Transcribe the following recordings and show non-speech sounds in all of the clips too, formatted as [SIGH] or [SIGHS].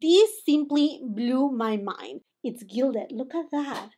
This simply blew my mind. It's gilded. Look at that.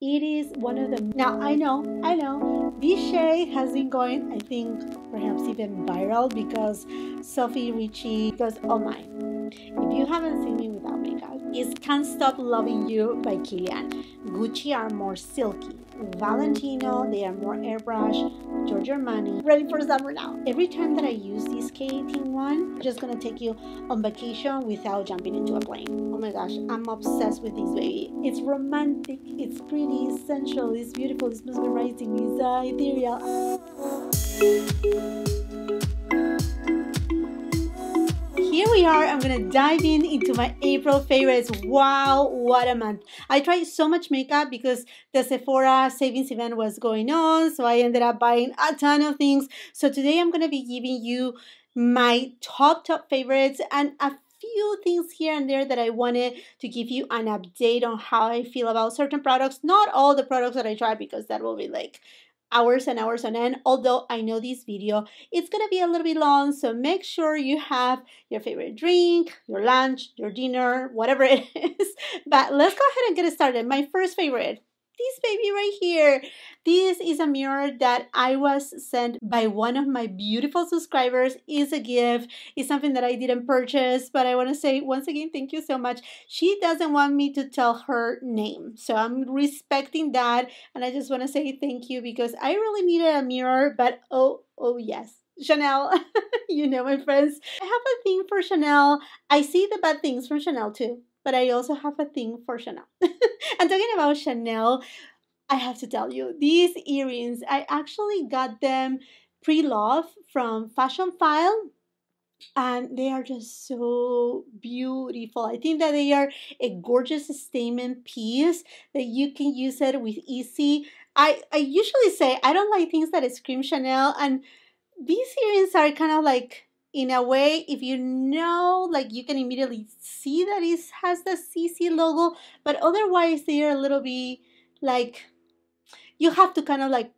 It is one of the. Now, I know, I know, this shade has been going, I think, perhaps even viral because Sophie Richie, because oh my. If you haven't seen me without makeup, it's Can't Stop Loving You by Kilian. Gucci are more silky. Valentino, they are more airbrush. Giorgio Armani, ready for summer now. Every time that I use this K18 one, I'm just gonna take you on vacation without jumping into a plane. Oh my gosh, I'm obsessed with this baby. It's romantic, it's pretty, it's sensual, it's beautiful, it's mesmerizing, it's uh, ethereal. Here we are. I'm gonna dive in into my April favorites. Wow, what a month! I tried so much makeup because the Sephora savings event was going on, so I ended up buying a ton of things. So today I'm gonna be giving you my top top favorites and a few things here and there that I wanted to give you an update on how I feel about certain products. Not all the products that I tried because that will be like hours and hours on end although i know this video it's going to be a little bit long so make sure you have your favorite drink your lunch your dinner whatever [LAUGHS] it is. But let's go ahead and get started. My first favorite this baby right here. This is a mirror that I was sent by one of my beautiful subscribers. Is a gift. It's something that I didn't purchase, but I want to say once again, thank you so much. She doesn't want me to tell her name, so I'm respecting that, and I just want to say thank you because I really needed a mirror. But oh, oh yes, Chanel. [LAUGHS] you know, my friends. I have a thing for Chanel. I see the bad things from Chanel too but I also have a thing for Chanel. [LAUGHS] and talking about Chanel, I have to tell you, these earrings, I actually got them pre-loved from Fashionphile. and they are just so beautiful. I think that they are a gorgeous statement piece that you can use it with easy. I, I usually say I don't like things that scream Chanel and these earrings are kind of like in a way, if you know, like you can immediately see that it has the CC logo, but otherwise they are a little bit like you have to kind of like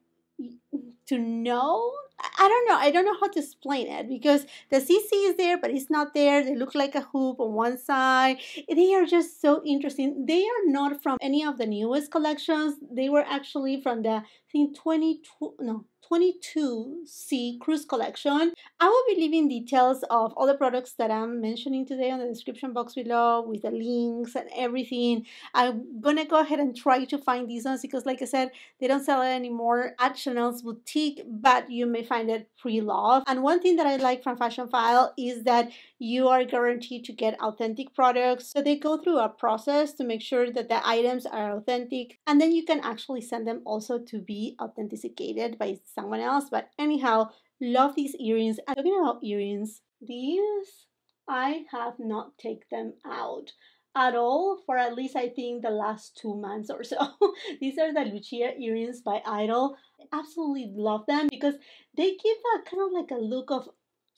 to know. I don't know. I don't know how to explain it because the CC is there, but it's not there. They look like a hoop on one side. They are just so interesting. They are not from any of the newest collections. They were actually from the I think 22 no 22C Cruise Collection. I will be leaving details of all the products that I'm mentioning today on the description box below with the links and everything. I'm gonna go ahead and try to find these ones because like I said, they don't sell it anymore at Chanel's boutique, but you may find it pre-loved. And one thing that I like from Fashionphile is that you are guaranteed to get authentic products. So they go through a process to make sure that the items are authentic and then you can actually send them also to be authenticated by someone else. But anyhow, love these earrings. And talking about earrings, these I have not taken them out at all for at least I think the last two months or so. [LAUGHS] These are the Lucia earrings by IDYL. Absolutely love them because they give a kind of like a look of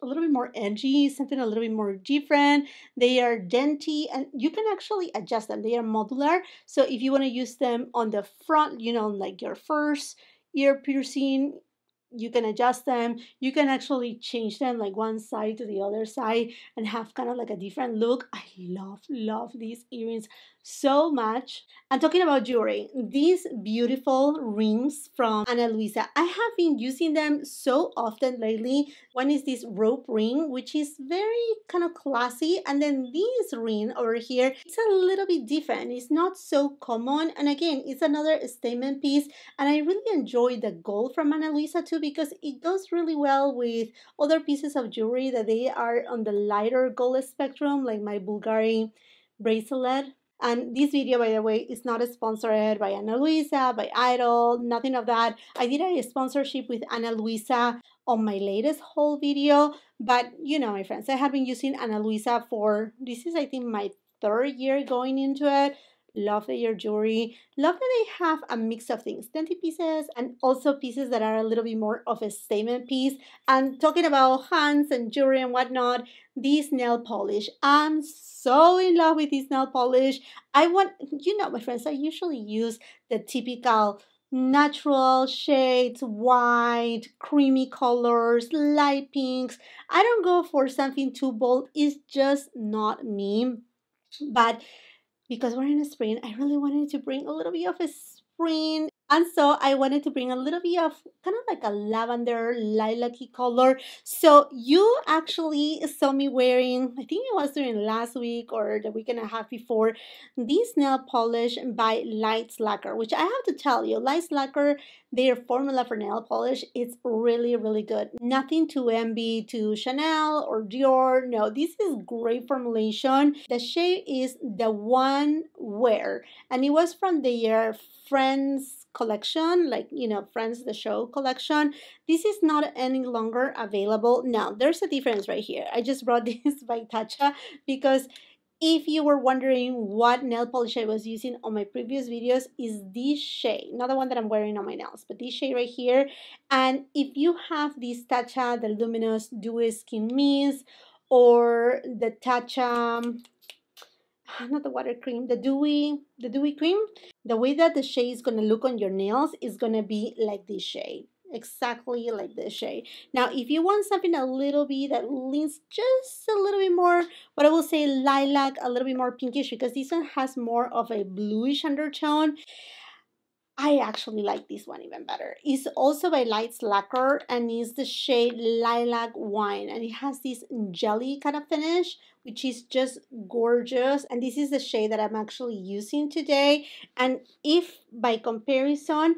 a little bit more edgy, something a little bit more different. They are denty and you can actually adjust them. They are modular. So if you want to use them on the front, you know, like your first ear piercing, you can adjust them. You can actually change them like one side to the other side and have kind of like a different look. I love, love these earrings so much. And talking about jewelry, these beautiful rings from Ana Luisa, I have been using them so often lately. One is this rope ring, which is very kind of classy. And then this ring over here, it's a little bit different. It's not so common. And again, it's another statement piece. And I really enjoy the gold from Ana Luisa too because it goes really well with other pieces of jewelry that they are on the lighter gold spectrum, like my Bulgari bracelet and this video, by the way, is not sponsored by Ana Luisa, by IDYL, nothing of that. I did a sponsorship with Ana Luisa on my latest haul video, but you know, my friends, I have been using Ana Luisa for, this is I think my third year going into it love their jewelry love that they have a mix of things dainty pieces and also pieces that are a little bit more of a statement piece and talking about hands and jewelry and whatnot this nail polish i'm so in love with this nail polish i want you know my friends i usually use the typical natural shades, white, creamy colors, light pinks. I don't go for something too bold. It's just not me. But because we're in a spring, I really wanted to bring a little bit of a spring and so I wanted to bring a little bit of kind of like a lavender lilac-y color. So you actually saw me wearing, I think it was during last week or the week and a half before, this nail polish by Lights Lacquer, which I have to tell you, Lights Lacquer, their formula for nail polish is really, really good. Nothing to envy to Chanel or Dior. No, this is great formulation. The shade is the one wear, and it was from their Friends collection, like, you know, Friends the Show collection. This is not any longer available. Now, there's a difference right here. I just brought [LAUGHS] this by Tatcha because if you were wondering what nail polish I was using on my previous videos is this shade, not the one that I'm wearing on my nails, but this shade right here. And if you have this Tatcha, the Luminous Dewy Skin Mist, or the Tatcha, not the water cream, the dewy, the dewy cream, the way that the shade is gonna look on your nails is gonna be like this shade exactly like this shade. Now, if you want something a little bit that leans just a little bit more, what I will say lilac, a little bit more pinkish, because this one has more of a bluish undertone. I actually like this one even better. It's also by Lights Lacquer and it's the shade Lilac Wine and it has this jelly kind of finish which is just gorgeous and this is the shade that I'm actually using today and if by comparison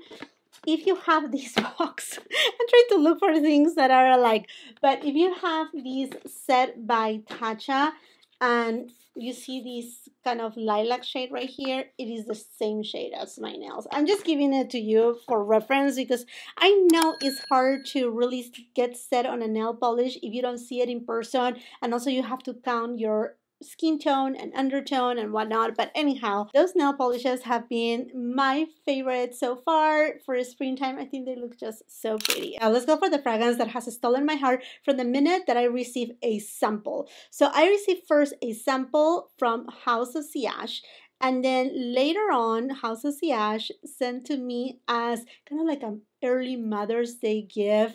if you have [LAUGHS] this box [LAUGHS] I'm trying to look for things that are alike but if you have this set by Tatcha and you see this kind of lilac shade right here it is the same shade as my nails. I'm just giving it to you for reference because i know it's hard to really get set on a nail polish if you don't see it in person and also you have to count your skin tone and undertone and whatnot. But anyhow, those nail polishes have been my favorite so far for springtime. I think they look just so pretty. Now let's go for the fragrance that has stolen my heart from the minute that I received a sample. So I received first a sample from House of Sillage and then later on, House of Sillage sent to me as kind of like an early Mother's Day gift.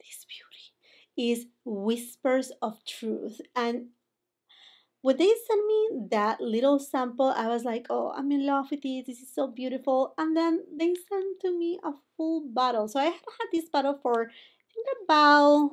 This beauty is Whispers of Truth. And when they sent me that little sample, I was like, oh, I'm in love with it. This is so beautiful. And then they sent to me a full bottle. So I had had this bottle for, I think, about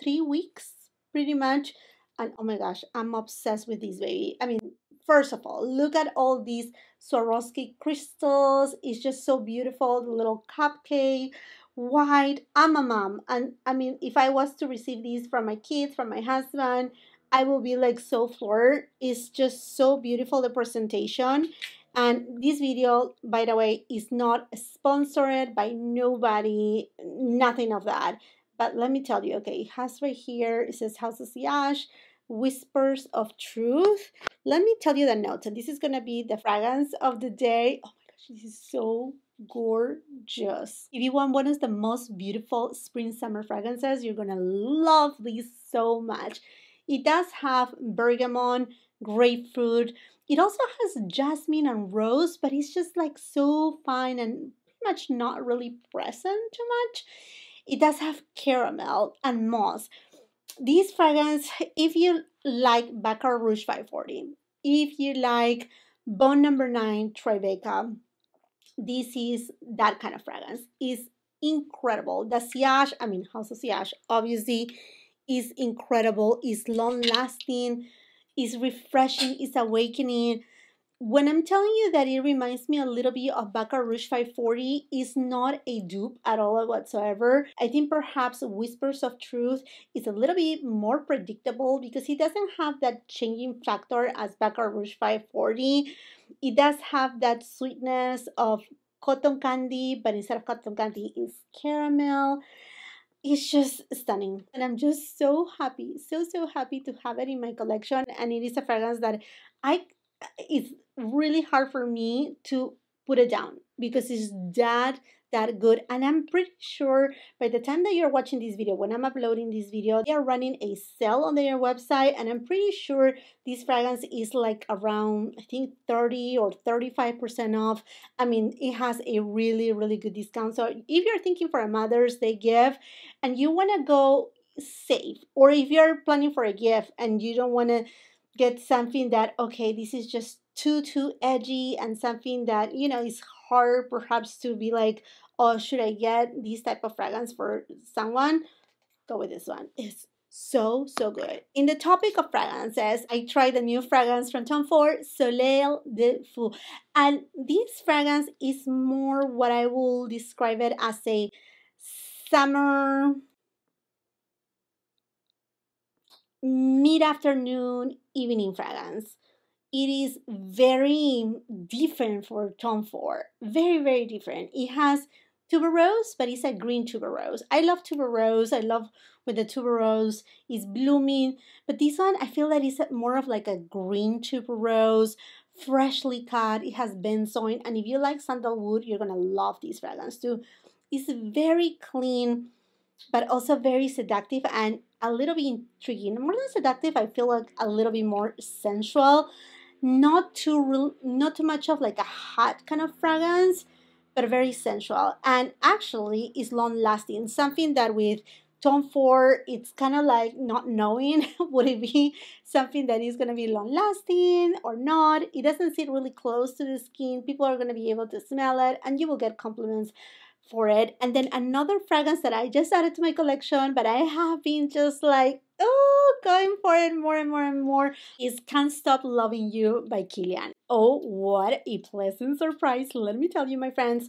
three weeks, pretty much. And oh my gosh, I'm obsessed with this baby. I mean, first of all, look at all these Swarovski crystals. It's just so beautiful. The little cupcake, white. I'm a mom. And I mean, if I was to receive these from my kids, from my husband, I will be like so floored. It's just so beautiful, the presentation. And this video, by the way, is not sponsored by nobody, nothing of that. But let me tell you, okay, it has right here, it says House of Sillage, Whispers of Truth. Let me tell you the notes, and this is gonna be the fragrance of the day. Oh my gosh, this is so gorgeous. If you want one of the most beautiful spring summer fragrances, you're gonna love these so much. It does have bergamot, grapefruit. It also has jasmine and rose, but it's just like so fine and pretty much not really present too much. It does have caramel and moss. This fragrance, if you like Baccarat Rouge 540, if you like Bond Number 9 Tribeca, this is that kind of fragrance. It's incredible. The Sillage, I mean, House of Sillage, obviously, is incredible, is long lasting, is refreshing, is awakening. When I'm telling you that it reminds me a little bit of Baccarat Rouge 540, is not a dupe at all whatsoever. I think perhaps Whispers of Truth is a little bit more predictable because it doesn't have that changing factor as Baccarat Rouge 540. It does have that sweetness of cotton candy, but instead of cotton candy, is caramel it's just stunning. And i'm just so happy so so happy to have it in my collection. And it is a fragrance that i it's really hard for me to put it down because it's that that good and i'm pretty sure by the time that you're watching this video when i'm uploading this video they are running a sale on their website and i'm pretty sure this fragrance is like around i think 30 or 35 percent off. I mean it has a really really good discount. So if you're thinking for a mother's day gift and you want to go safe or if you're planning for a gift and you don't want to get something that, okay, this is just too, too edgy and something that, you know, is hard perhaps to be like, oh, should I get this type of fragrance for someone? Go with this one. It's so, so good. In the topic of fragrances, I tried the new fragrance from Tom Ford, Soleil de Feu. And this fragrance is more what I will describe it as a summer mid-afternoon evening fragrance. It is very different for Tom Ford. Very, very different. It has tuberose, but it's a green tuberose. I love tuberose. I love when the tuberose is blooming. But this one, I feel that it's more of like a green tuberose, freshly cut. It has benzoin. And if you like sandalwood, you're going to love this fragrance too. It's very clean, but also very seductive and a little bit intriguing. More than seductive, I feel like a little bit more sensual. Not too, not too much of like a hot kind of fragrance, but very sensual. And actually is long lasting. Something that with Tom Ford, it's kind of like not knowing [LAUGHS] would it be something that is going to be long lasting or not. It doesn't sit really close to the skin. People are going to be able to smell it and you will get compliments for it. And then another fragrance that I just added to my collection, but I have been just like, oh, going for it more and more and more is Can't Stop Loving You by Kilian. Oh, what a pleasant surprise. Let me tell you, my friends.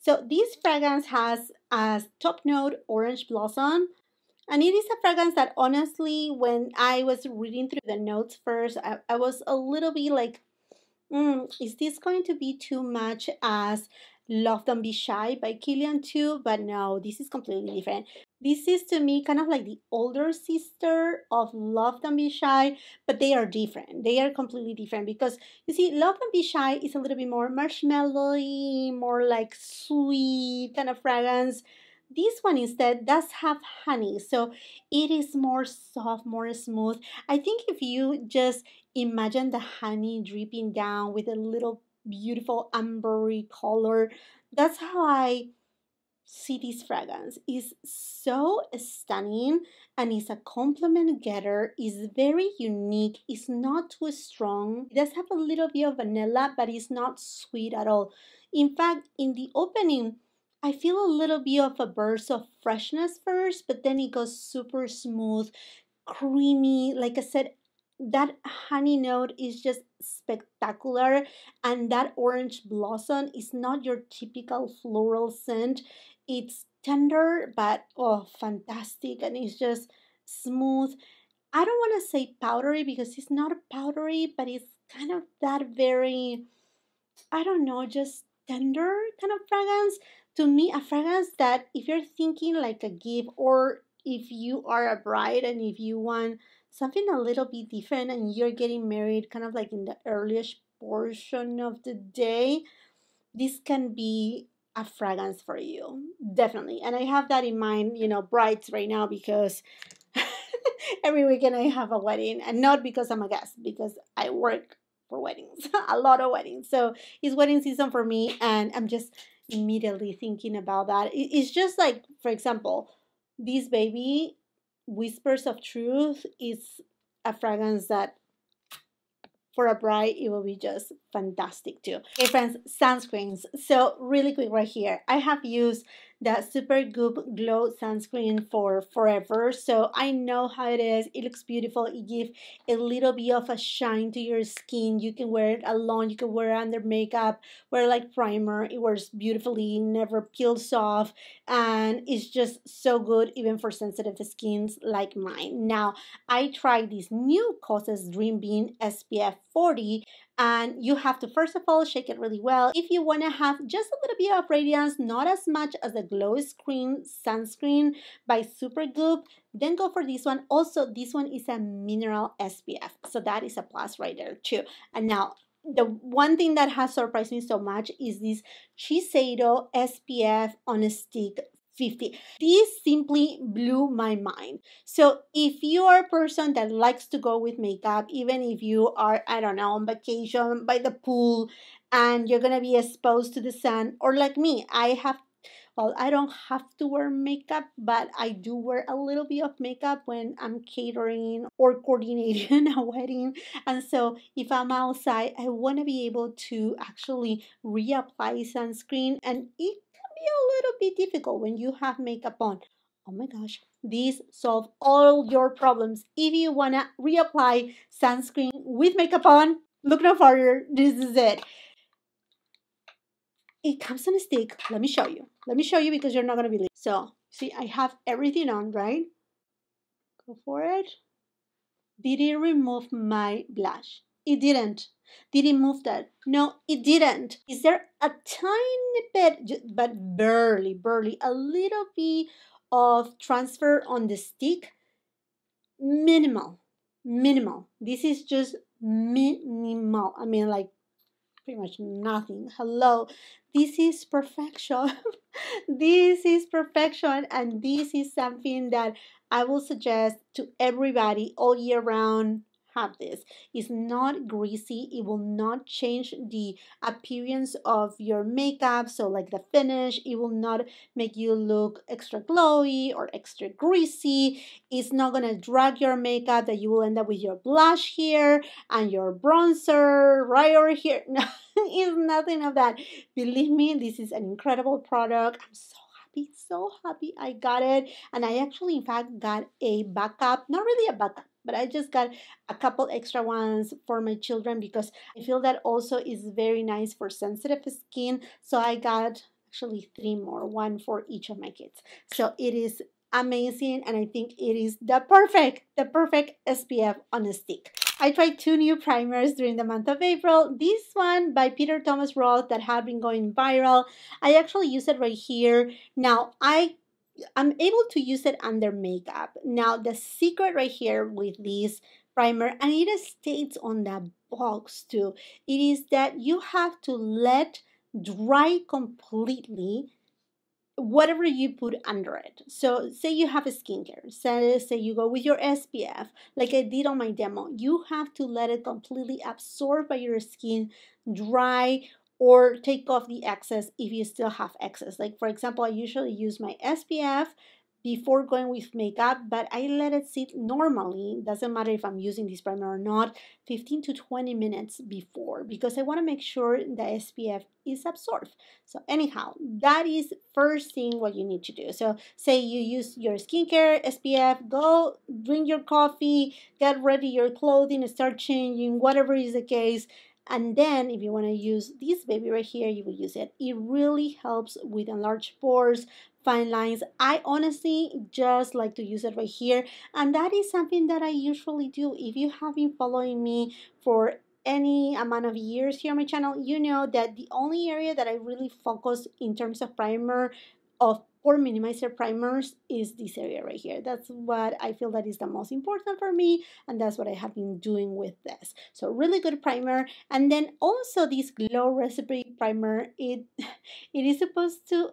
So this fragrance has a top note orange blossom. And it is a fragrance that honestly, when I was reading through the notes first, I, I was a little bit like, mm, is this going to be too much as Love Don't Be Shy by Kilian too, but no, this is completely different. This is to me kind of like the older sister of Love Don't Be Shy, but they are different. They are completely different because you see, Love Don't Be Shy is a little bit more marshmallowy, more like sweet kind of fragrance. This one instead does have honey, so it is more soft, more smooth. I think if you just imagine the honey dripping down with a little beautiful ambery color. That's how I see this fragrance. It's so stunning and it's a compliment getter. It's very unique. It's not too strong. It does have a little bit of vanilla, but it's not sweet at all. In fact, in the opening, I feel a little bit of a burst of freshness first, but then it goes super smooth, creamy. Like I said, that honey note is just spectacular and that orange blossom is not your typical floral scent. It's tender but oh fantastic and it's just smooth. I don't want to say powdery because it's not powdery but it's kind of that very i don't know just tender kind of fragrance. To me a fragrance that if you're thinking like a gift or if you are a bride and if you want something a little bit different and you're getting married kind of like in the earliest portion of the day, this can be a fragrance for you. Definitely. And I have that in mind, you know, brides right now because [LAUGHS] every weekend I have a wedding and not because I'm a guest, because I work for weddings, [LAUGHS] a lot of weddings. So it's wedding season for me and I'm just immediately thinking about that. It's just like, for example, this baby Whispers of Truth is a fragrance that for a bride, it will be just fantastic too. Okay, friends, sunscreens. So really quick right here, I have used the Supergoop Glow Sunscreen for forever. So I know how it is. It looks beautiful. It gives a little bit of a shine to your skin. You can wear it alone. You can wear it under makeup, wear like primer. It works beautifully, never peels off. And it's just so good even for sensitive skins like mine. Now, I tried this new Kosas DreamBeam SPF 40 and you have to first of all shake it really well. If you want to have just a little bit of radiance not as much as the glow screen sunscreen by super supergoop then go for this one. Also this one is a mineral spf so that is a plus right there too. And now the one thing that has surprised me so much is this Shiseido SPF on a stick 50. This simply blew my mind. So if you are a person that likes to go with makeup, even if you are, I don't know, on vacation by the pool and you're going to be exposed to the sun, or like me, I have well, I don't have to wear makeup, but I do wear a little bit of makeup when I'm catering or coordinating [LAUGHS] a wedding. And so if I'm outside, I want to be able to actually reapply sunscreen. And it be a little bit difficult when you have makeup on. Oh my gosh, these solve all your problems. If you want to reapply sunscreen with makeup on, look no further. This is it. It comes on a stick. Let me show you. Let me show you because you're not going to believe. So, see, I have everything on, right? Go for it. Did it remove my blush? It didn't. Did it move that? No, it didn't. Is there a tiny bit, but barely, barely, a little bit of transfer on the stick? Minimal, minimal. This is just minimal. I mean, like pretty much nothing. Hello, this is perfection. [LAUGHS] this is perfection, and this is something that I will suggest to everybody all year round have this. It's not greasy. It will not change the appearance of your makeup. So like the finish, it will not make you look extra glowy or extra greasy. It's not going to drag your makeup that you will end up with your blush here and your bronzer right over here. [LAUGHS] No, it's nothing of that. Believe me, this is an incredible product. I'm so happy, so happy I got it. And I actually, in fact, got a backup, not really a backup, but I just got a couple extra ones for my children because I feel that also is very nice for sensitive skin. So I got actually three more, one for each of my kids. So it is amazing and I think it is the perfect, the perfect SPF on a stick. I tried two new primers during the month of April. This one by Peter Thomas Roth that had been going viral. I actually use it right here. Now, I I'm able to use it under makeup. Now, the secret right here with this primer, and it states on the box too, it is that you have to let dry completely whatever you put under it. So say you have a skincare, say, say you go with your SPF, like I did on my demo, you have to let it completely absorb by your skin, dry, or take off the excess if you still have excess. Like for example, I usually use my SPF before going with makeup, but I let it sit normally. Doesn't matter if I'm using this primer or not, 15 to 20 minutes before because I want to make sure the SPF is absorbed. So anyhow, that is first thing what you need to do. So say you use your skincare SPF, go drink your coffee, get ready your clothing, start changing, whatever is the case and then if you want to use this baby right here, you will use it. It really helps with enlarged pores, fine lines. I honestly just like to use it right here. And that is something that I usually do. If you have been following me for any amount of years here on my channel, you know that the only area that I really focus in terms of primer of pore minimizer primers is this area right here. That's what I feel that is the most important for me and that's what I have been doing with this. So really good primer and then also this glow recipe primer, it, [LAUGHS] it is supposed to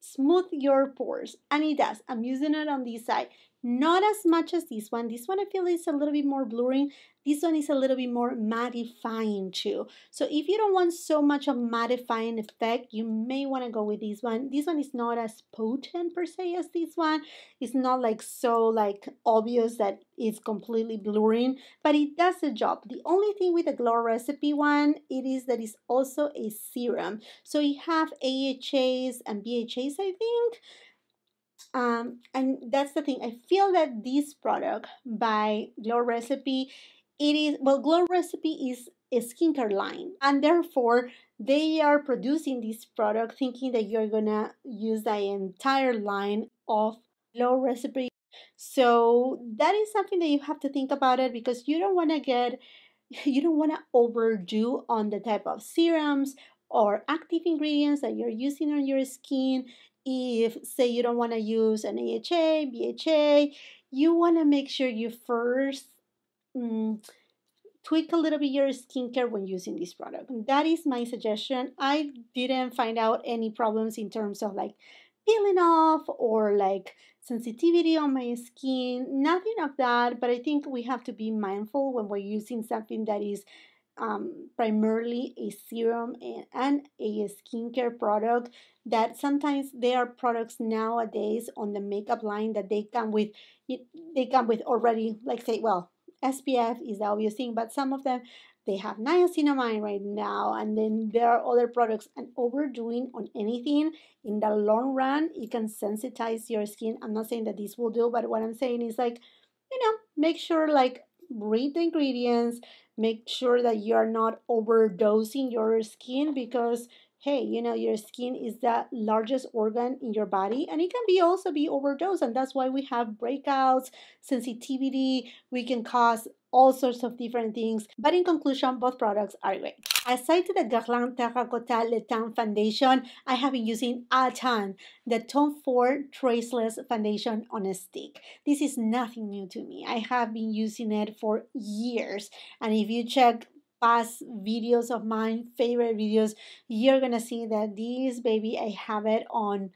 smooth your pores and it does. I'm using it on this side. Not as much as this one. This one I feel is a little bit more blurring. This one is a little bit more mattifying too. So if you don't want so much of mattifying effect, you may want to go with this one. This one is not as potent per se as this one. It's not like so like obvious that it's completely blurring, but it does the job. The only thing with the Glow Recipe one, it is that it's also a serum. So you have AHAs and BHAs, I think. Um, and that's the thing. I feel that this product by Glow Recipe, it is well, Glow Recipe is a skincare line, and therefore they are producing this product thinking that you're gonna use the entire line of Glow Recipe. So that is something that you have to think about it because you don't want to get [LAUGHS] you don't want to overdo on the type of serums or active ingredients that you're using on your skin if say you don't want to use an AHA, BHA, you want to make sure you first mm, tweak a little bit your skincare when using this product. That is my suggestion. I didn't find out any problems in terms of like peeling off or like sensitivity on my skin, nothing of that. But I think we have to be mindful when we're using something that is um, primarily a serum and, and a skincare product that sometimes there are products nowadays on the makeup line that they come with they come with already like say well SPF is the obvious thing but some of them they have niacinamide right now and then there are other products and overdoing on anything in the long run it can sensitize your skin. I'm not saying that this will do but what i'm saying is like you know make sure like read the ingredients make sure that you're not overdosing your skin because hey you know your skin is the largest organ in your body and it can be also be overdosed and that's why we have breakouts sensitivity. We can cause all sorts of different things. But in conclusion, both products are great. Aside to the Guerlain Terracotta Le Teint Foundation, I have been using a ton the Tom Ford Traceless Foundation on a stick. This is nothing new to me. I have been using it for years. And if you check past videos of mine, favorite videos, you're gonna see that this baby, I have it on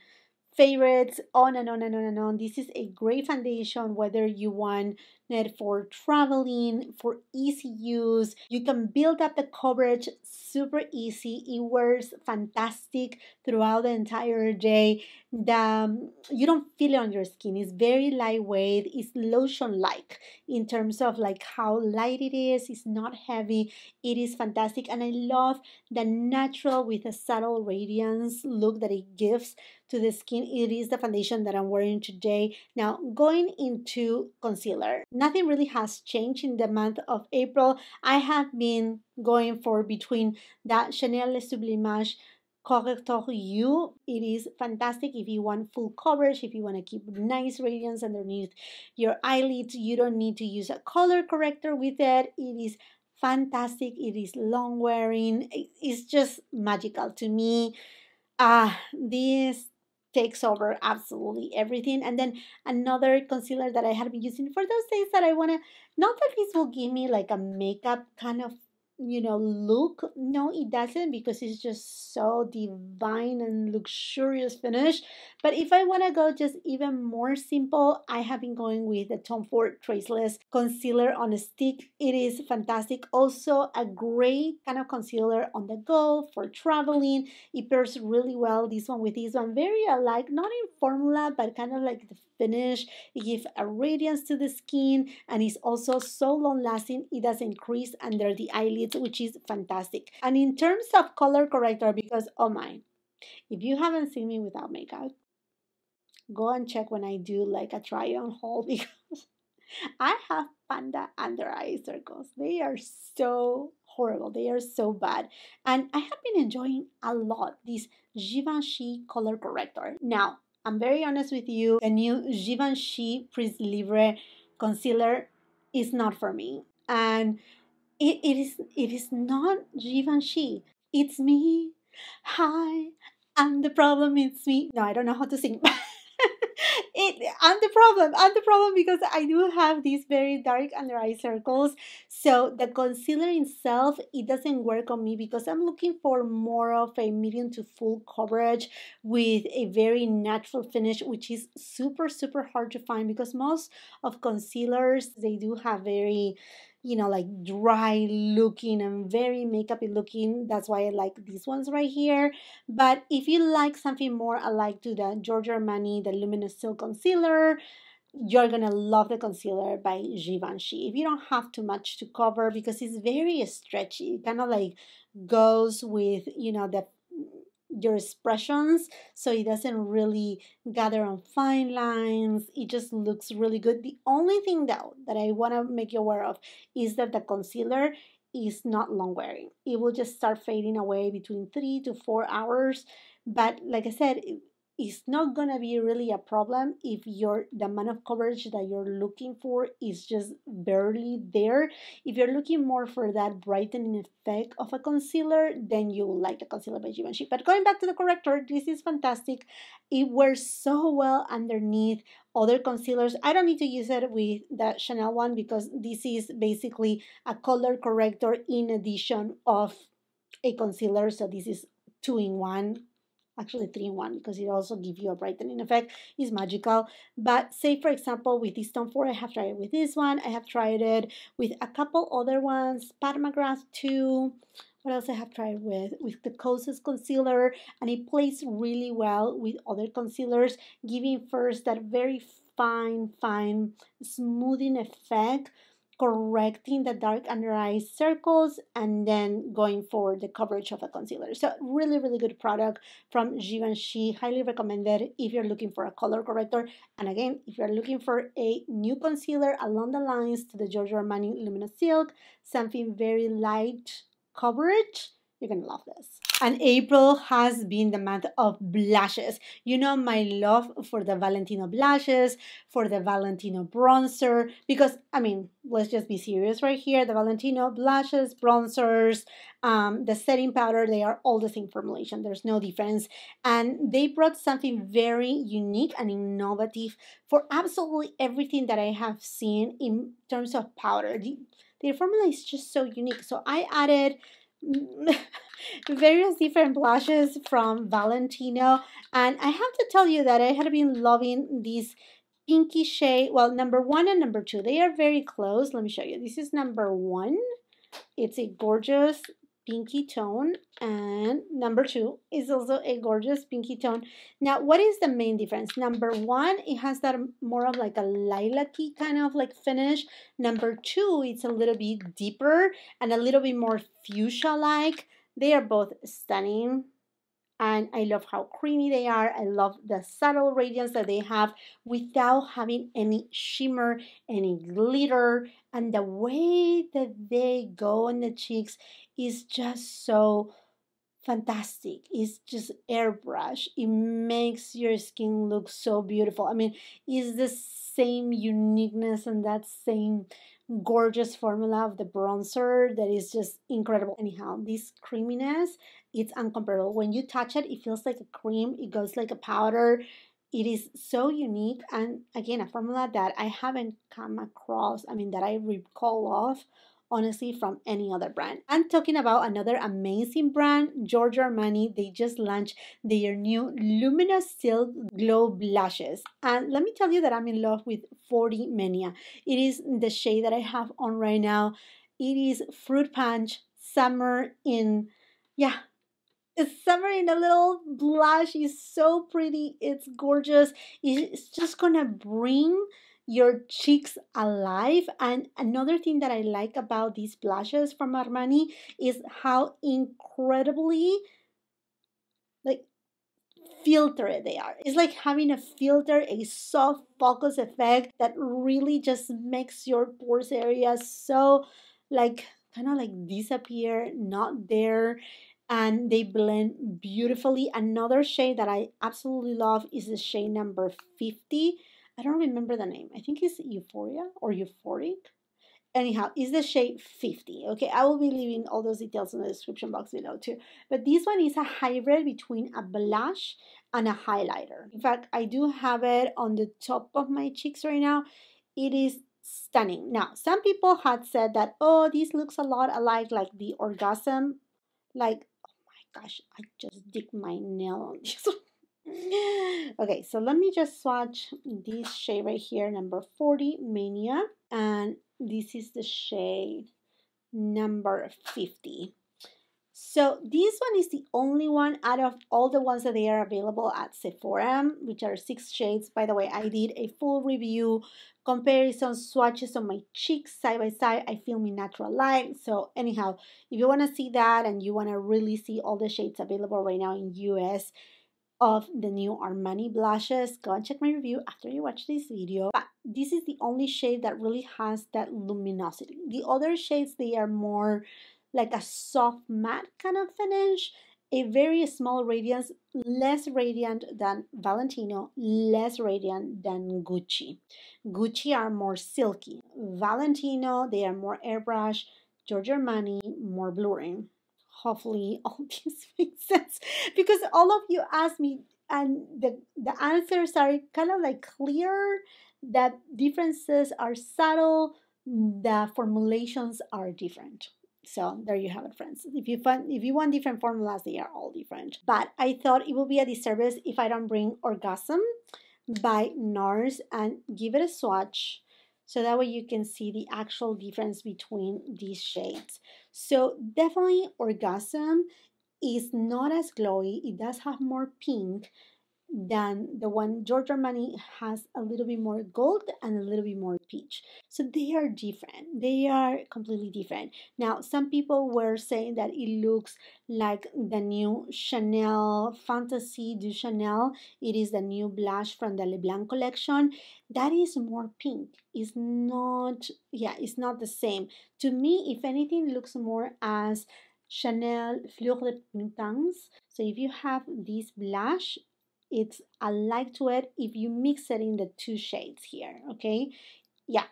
favorites, on and on and on and on. This is a great foundation whether you want for traveling, for easy use. You can build up the coverage super easy. It works fantastic throughout the entire day. The, um, you don't feel it on your skin. It's very lightweight. It's lotion-like in terms of like how light it is. It's not heavy. It is fantastic. And I love the natural with a subtle radiance look that it gives to the skin. It is the foundation that I'm wearing today. Now, going into concealer nothing really has changed in the month of April. I have been going for between that Chanel Le Sublimage Correcteur Yeux. It is fantastic if you want full coverage, if you want to keep nice radiance underneath your eyelids. You don't need to use a color corrector with it. It is fantastic. It is long wearing. It's just magical to me. Uh, this takes over absolutely everything. And then another concealer that I have been using for those days that I want to, not that this will give me like a makeup kind of you know look no it doesn't because it's just so divine and luxurious finish. But if i want to go just even more simple i have been going with the tom ford traceless concealer on a stick. It is fantastic. Also a great kind of concealer on the go for traveling. It pairs really well this one with this one. Very alike not in formula but kind of like the finish. It gives a radiance to the skin and it's also so long lasting it doesn't crease under the eyelids which is fantastic and in terms of color corrector because oh my if you haven't seen me without makeup go and check when i do like a try on haul [LAUGHS] because i have panda under eye circles they are so horrible they are so bad and i have been enjoying a lot this Givenchy color corrector now I'm very honest with you. The new Givenchy Prisme Libre concealer is not for me. And it, it is it is not Givenchy. It's me. Hi, and the problem is me. No, I don't know how to sing. [LAUGHS] it I'm the problem. I'm the problem because I do have these very dark under eye circles. So the concealer itself, it doesn't work on me because I'm looking for more of a medium to full coverage with a very natural finish, which is super, super hard to find because most of concealers, they do have very you know, like dry looking and very makeupy looking. That's why I like these ones right here. But if you like something more alike to the Giorgio Armani, the Luminous Silk Concealer, you're gonna love the concealer by Givenchy. If you don't have too much to cover because it's very stretchy, kind of like goes with you know the your expressions so it doesn't really gather on fine lines. It just looks really good. The only thing though that i want to make you aware of is that the concealer is not long wearing. It will just start fading away between three to four hours. But like i said it's not gonna be really a problem if your the amount of coverage that you're looking for is just barely there. If you're looking more for that brightening effect of a concealer, then you will like the concealer by Givenchy. But going back to the corrector, this is fantastic. It wears so well underneath other concealers. I don't need to use it with the Chanel one because this is basically a color corrector in addition of a concealer. So this is two in one actually three in one because it also gives you a brightening effect. Is magical. But say for example with this Tom Ford I have tried it with this one. I have tried it with a couple other ones Pat McGrath too what else I have tried with with the Kosas concealer and it plays really well with other concealers giving first that very fine fine smoothing effect correcting the dark under eye circles and then going for the coverage of a concealer. So really, really good product from Givenchy. Highly recommended if you're looking for a color corrector. And again, if you're looking for a new concealer along the lines to the Giorgio Armani Luminous Silk, something very light coverage, you're gonna love this. And April has been the month of blushes. You know my love for the Valentino blushes, for the Valentino bronzer, because I mean, let's just be serious right here. The Valentino blushes, bronzers, um, the setting powder, they are all the same formulation. There's no difference. And they brought something very unique and innovative for absolutely everything that I have seen in terms of powder. The, their formula is just so unique. So I added [LAUGHS] various different blushes from Valentino. And I have to tell you that I had been loving these pinky shade. Well, number one and number two, they are very close. Let me show you. This is number one. It's a gorgeous pinky tone and number two is also a gorgeous pinky tone now what is the main difference number one it has that more of like a lilac-y kind of like finish number two it's a little bit deeper and a little bit more fuchsia like they are both stunning and I love how creamy they are. I love the subtle radiance that they have without having any shimmer, any glitter, and the way that they go on the cheeks is just so fantastic. It's just airbrush. It makes your skin look so beautiful. I mean, it's the same uniqueness and that same gorgeous formula of the bronzer that is just incredible. Anyhow, this creaminess, it's uncomparable. When you touch it, it feels like a cream. It goes like a powder. It is so unique and again, a formula that I haven't come across, I mean, that I recall of honestly from any other brand. I'm talking about another amazing brand, Giorgio Armani. They just launched their new Luminous Silk Glow Blushes. And let me tell you that I'm in love with 40 Mania. It is the shade that I have on right now. It is Fruit Punch Summer in, yeah, it's summer in a little blush. It's so pretty. It's gorgeous. It's just gonna bring your cheeks alive. And another thing that I like about these blushes from Armani is how incredibly like filtered they are. It's like having a filter, a soft focus effect that really just makes your pores area so like kind of like disappear, not there and they blend beautifully. Another shade that I absolutely love is the shade number 50 I don't remember the name. I think it's Euphoria or Euphoric. Anyhow, is the shade 50. Okay, I will be leaving all those details in the description box below too. But this one is a hybrid between a blush and a highlighter. In fact, I do have it on the top of my cheeks right now. It is stunning. Now, some people had said that, oh, this looks a lot alike like the Orgasm. Like, oh my gosh, I just dig my nail on this [LAUGHS] okay, so let me just swatch this shade right here, number 40, Mania. And this is the shade number 50. So this one is the only one out of all the ones that they are available at Sephora, which are six shades. By the way, I did a full review, comparison swatches on my cheeks side by side. I film in natural light. So anyhow, if you want to see that and you want to really see all the shades available right now in US, of the new Armani blushes. Go and check my review after you watch this video. But this is the only shade that really has that luminosity. The other shades, they are more like a soft matte kind of finish. A very small radiance, less radiant than Valentino, less radiant than Gucci. Gucci are more silky. Valentino, they are more airbrush. Giorgio Armani, more blurring hopefully [LAUGHS] all this makes sense because all of you asked me and the, the answers are kind of like clear that differences are subtle the formulations are different So there you have it, friends. If you find if you want different formulas, they are all different. But I thought it would be a disservice if I don't bring Orgasm by NARS and give it a swatch so that way you can see the actual difference between these shades. So definitely Orgasm is not as glowy. It does have more pink, than the one Giorgio Armani has a little bit more gold and a little bit more peach. So they are different. They are completely different. Now, some people were saying that it looks like the new Chanel Fantasy du Chanel. It is the new blush from the Leblanc collection. That is more pink. It's not, yeah, it's not the same. To me, if anything, looks more as Chanel Fleur de Printemps. So if you have this blush, it's a light to it if you mix it in the two shades here okay yeah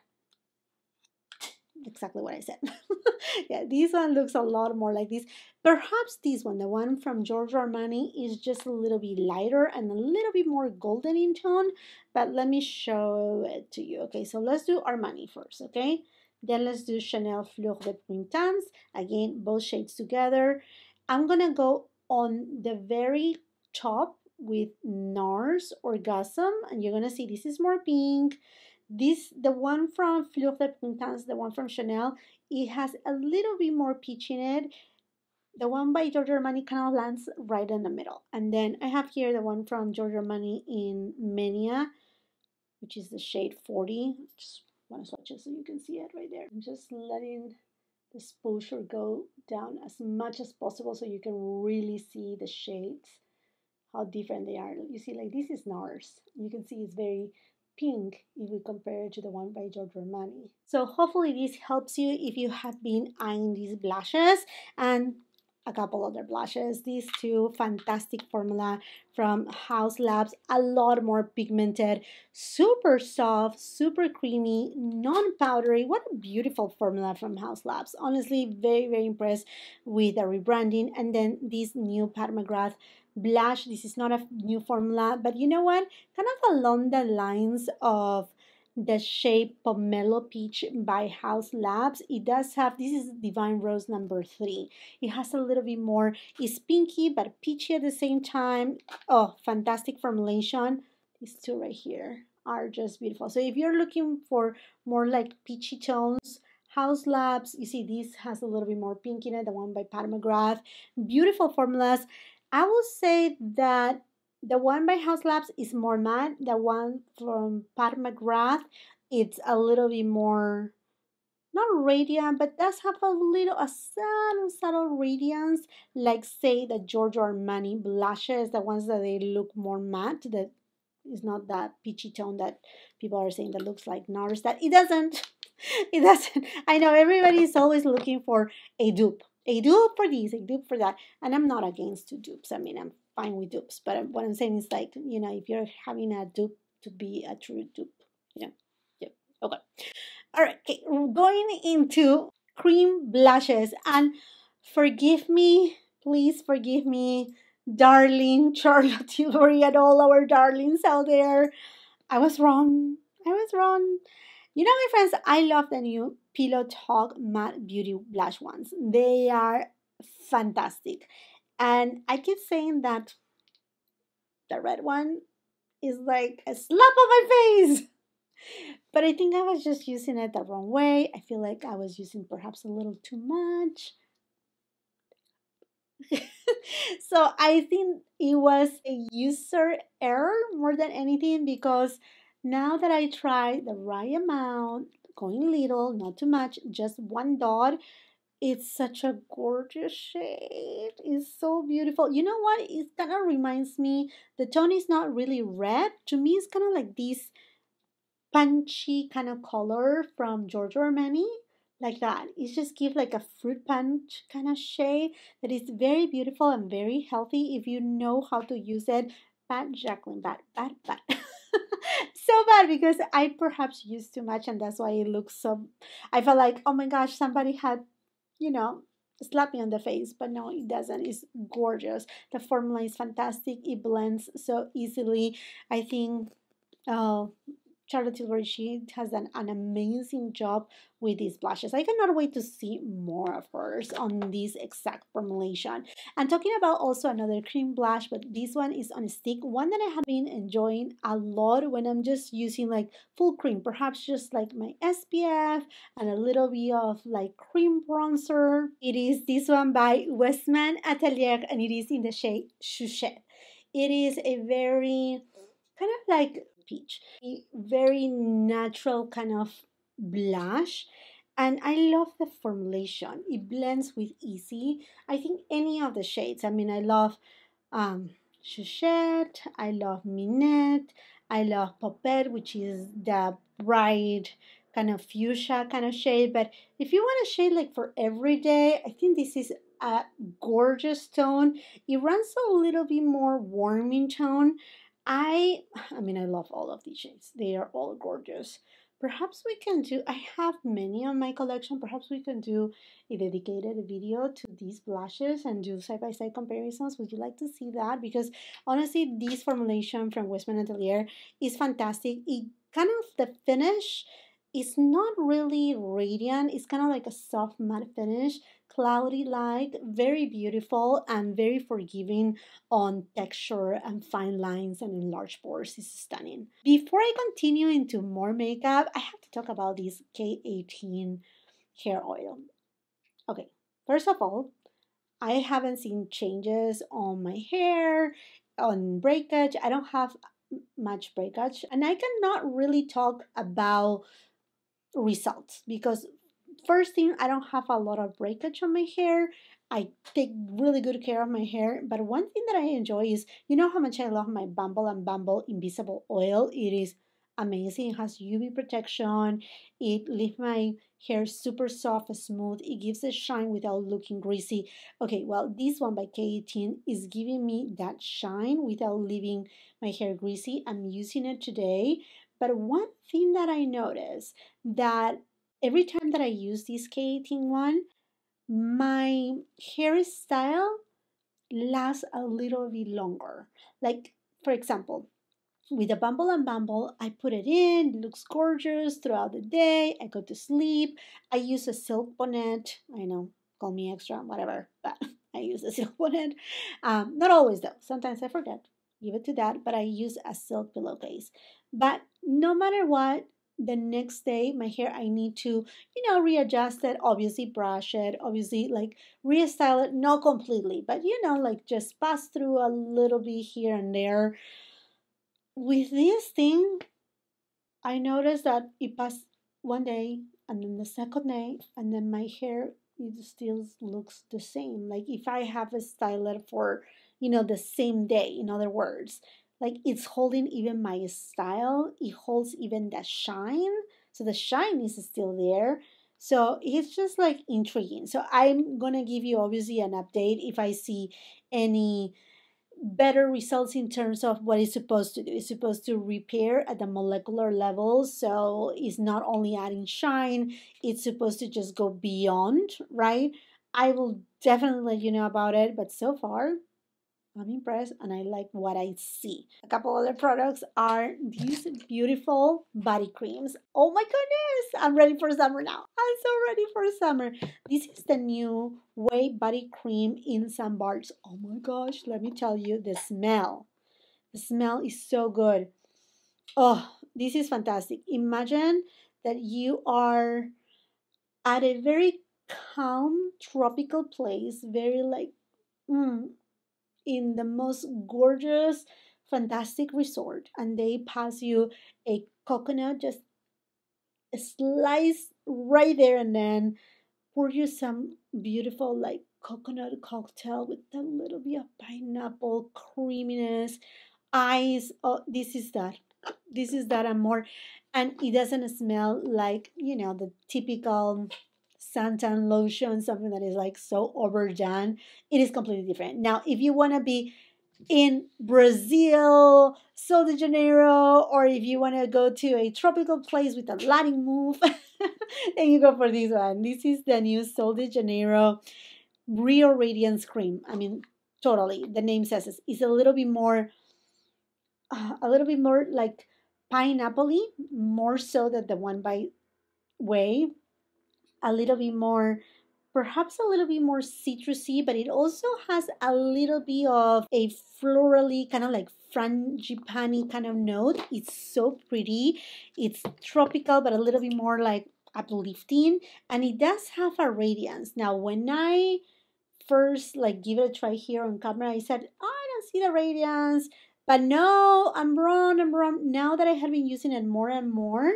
exactly what I said. [LAUGHS] yeah, this one looks a lot more like this. Perhaps this one, the one from Giorgio Armani, is just a little bit lighter and a little bit more golden in tone. But let me show it to you. Okay, so let's do Armani first, okay? Then let's do Chanel Fleur de Printemps. Again, both shades together. I'm gonna go on the very top with NARS Orgasm, and you're gonna see this is more pink. This, the one from Fleur de Printemps, the one from Chanel, it has a little bit more peach in it. The one by Giorgio Armani kind of lands right in the middle. And then I have here the one from Giorgio Armani in Mania, which is the shade 40. Just want to swatch it so you can see it right there. I'm just letting the exposure go down as much as possible so you can really see the shades how different they are. You see, like this is NARS. You can see it's very pink if we compare it to the one by Giorgio Armani. So hopefully this helps you if you have been eyeing these blushes and a couple other blushes. These two fantastic formula from Haus Labs, a lot more pigmented, super soft, super creamy, non-powdery. What a beautiful formula from Haus Labs. Honestly, very, very impressed with the rebranding. And then this new Pat McGrath blush. This is not a new formula, but you know what? Kind of along the lines of the shape Pomelo Peach by haus Labs. It does have, this is Divine Rose number three. It has a little bit more, it's pinky but peachy at the same time. Oh, fantastic formulation. These two right here are just beautiful. So if you're looking for more like peachy tones, haus Labs, you see this has a little bit more pink in it, the one by Pat McGrath. Beautiful formulas. I will say that the one by Haus Labs is more matte. The one from Pat McGrath, it's a little bit more, not radiant, but does have a little, a subtle, subtle radiance. Like say the Giorgio Armani blushes, the ones that they look more matte, that is not that peachy tone that people are saying that looks like NARS. That it doesn't. [LAUGHS] It doesn't. I know everybody is always looking for a dupe a dupe for this, a dupe for that. And I'm not against dupes. I mean, I'm fine with dupes. But what I'm saying is like, you know, if you're having a dupe to be a true dupe, you know. Yeah. Okay. All right. Okay. Going into cream blushes. And forgive me, please forgive me, darling [LAUGHS] Charlotte Tilbury and all our darlings out there. I was wrong. I was wrong. You know, my friends, I love the new Pillow Talk Matte Beauty Blush ones. They are fantastic. And I keep saying that the red one is like a slap on my face. [LAUGHS] But I think I was just using it the wrong way. I feel like I was using perhaps a little too much. [LAUGHS] so I think it was a user error more than anything because now that I try the right amount, going little, not too much, just one dot, it's such a gorgeous shade. It's so beautiful. You know what? It kind of reminds me, the tone is not really red. To me, it's kind of like this punchy kind of color from Giorgio Armani like that. It just gives like a fruit punch kind of shade that is very beautiful and very healthy if you know how to use it. Bad Jackeline, bad, bad, bad. [LAUGHS] [LAUGHS] so bad because I perhaps used too much and that's why it looks so. I felt like, oh my gosh, somebody had, you know, slapped me on the face, but no, it doesn't. It's gorgeous. The formula is fantastic. It blends so easily. I think, oh, Charlotte Tilbury, she has done an amazing job with these blushes. I cannot wait to see more of hers on this exact formulation. And talking about also another cream blush, but this one is on a stick, one that I have been enjoying a lot when I'm just using like full cream, perhaps just like my SPF and a little bit of like cream bronzer. It is this one by Westman Atelier and it is in the shade Chouchette. It is a very kind of like peach. A very natural kind of blush. And I love the formulation. It blends with easy. I think any of the shades. I mean, I love um, Chouchette. I love Minette. I love Popette, which is the bright kind of fuchsia kind of shade. But if you want a shade like for every day, I think this is a gorgeous tone. It runs a little bit more warming tone. I, I mean, I love all of these shades. They are all gorgeous. Perhaps we can do, I have many on my collection. Perhaps we can do a dedicated video to these blushes and do side-by-side -side comparisons. Would you like to see that? Because honestly, this formulation from Westman Atelier is fantastic. It kind of, the finish is not really radiant. It's kind of like a soft matte finish cloudy like, very beautiful and very forgiving on texture and fine lines and enlarged pores. It's stunning. Before I continue into more makeup, I have to talk about this K18 hair oil. Okay, first of all, I haven't seen changes on my hair, on breakage. I don't have much breakage, and I cannot really talk about results because first thing, I don't have a lot of breakage on my hair. I take really good care of my hair. But one thing that I enjoy is, you know how much I love my Bumble and Bumble Invisible Oil. It is amazing. It has UV protection. It leaves my hair super soft and smooth. It gives a shine without looking greasy. Okay, well, this one by K18 is giving me that shine without leaving my hair greasy. I'm using it today. But one thing that I noticed that every time that I use this K18 one, my hairstyle lasts a little bit longer. Like, for example, with the Bumble and Bumble, I put it in, it looks gorgeous throughout the day. I go to sleep. I use a silk bonnet. I know, call me extra, whatever, but [LAUGHS] I use a silk bonnet. Um, not always though. Sometimes I forget. Give it to that, but I use a silk pillowcase. But no matter what, the next day my hair i need to you know readjust it obviously brush it obviously like restyle it not completely but you know like just pass through a little bit here and there with this thing i noticed that it passed one day and then the second day and then my hair it still looks the same like if i have a styler for you know the same day in other words like it's holding even my style it holds even the shine so the shine is still there. So it's just like intriguing. So i'm gonna give you obviously an update if i see any better results in terms of what it's supposed to do. It's supposed to repair at the molecular level so it's not only adding shine it's supposed to just go beyond right? I will definitely let you know about it but so far I'm impressed and I like what I see. A couple other products are these beautiful body creams. Oh my goodness, I'm ready for summer now. I'm so ready for summer. This is the new Ouai Body Cream in St. Barts. Oh my gosh, let me tell you the smell. The smell is so good. Oh, this is fantastic. Imagine that you are at a very calm tropical place, very like mm, in the most gorgeous, fantastic resort, and they pass you a coconut, just a slice right there, and then pour you some beautiful, like coconut cocktail with a little bit of pineapple creaminess, ice. Oh, this is that. This is that and more. And it doesn't smell like, you know, the typical suntan lotion, something that is like so overdone, it is completely different. Now, if you want to be in Brazil, Sol de Janeiro, or if you want to go to a tropical place with a Latin move, [LAUGHS] then you go for this one. This is the new Sol de Janeiro Rio Radiance Cream. I mean, totally. The name says it. It's a little bit more, uh, a little bit more like pineapple more so than the one by Ouai. A little bit more perhaps a little bit more citrusy, but it also has a little bit of a florally kind of like frangipani kind of note. It's so pretty. It's tropical, but a little bit more like uplifting, and it does have a radiance. Now, when I first like give it a try here on camera, I said, oh, I don't see the radiance. But no, I'm wrong, I'm wrong. Now that I have been using it more and more,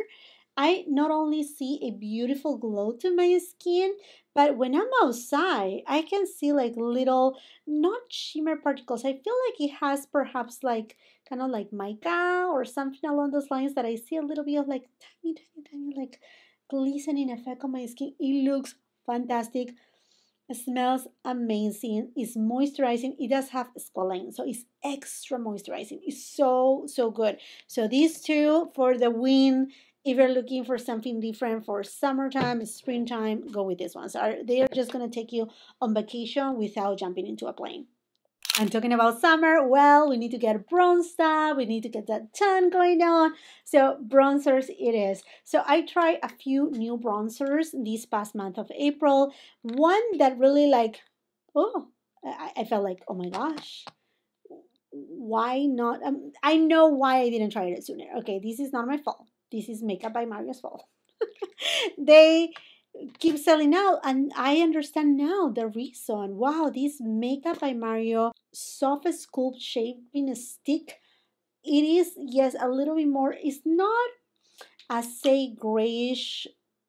I not only see a beautiful glow to my skin, but when I'm outside, I can see like little, not shimmer particles. I feel like it has perhaps like kind of like mica or something along those lines that I see a little bit of like tiny, tiny, tiny, like glistening effect on my skin. It looks fantastic. It smells amazing. It's moisturizing. It does have squalane, so it's extra moisturizing. It's so, so good. So these two for the win if you're looking for something different for summertime, springtime, go with these ones. Are they are just gonna take you on vacation without jumping into a plane. I'm talking about summer. Well, we need to get bronzed up. We need to get that tan going on. So bronzers it is. So I tried a few new bronzers this past month of April. One that really like, oh, I, I felt like, oh my gosh, why not? Um, I know why I didn't try it sooner. Okay, this is not my fault this is makeup by Mario's fault. [LAUGHS] they keep selling out and I understand now the reason. Wow, this makeup by Mario soft sculpt shaping stick. It is yes a little bit more. It's not a say grayish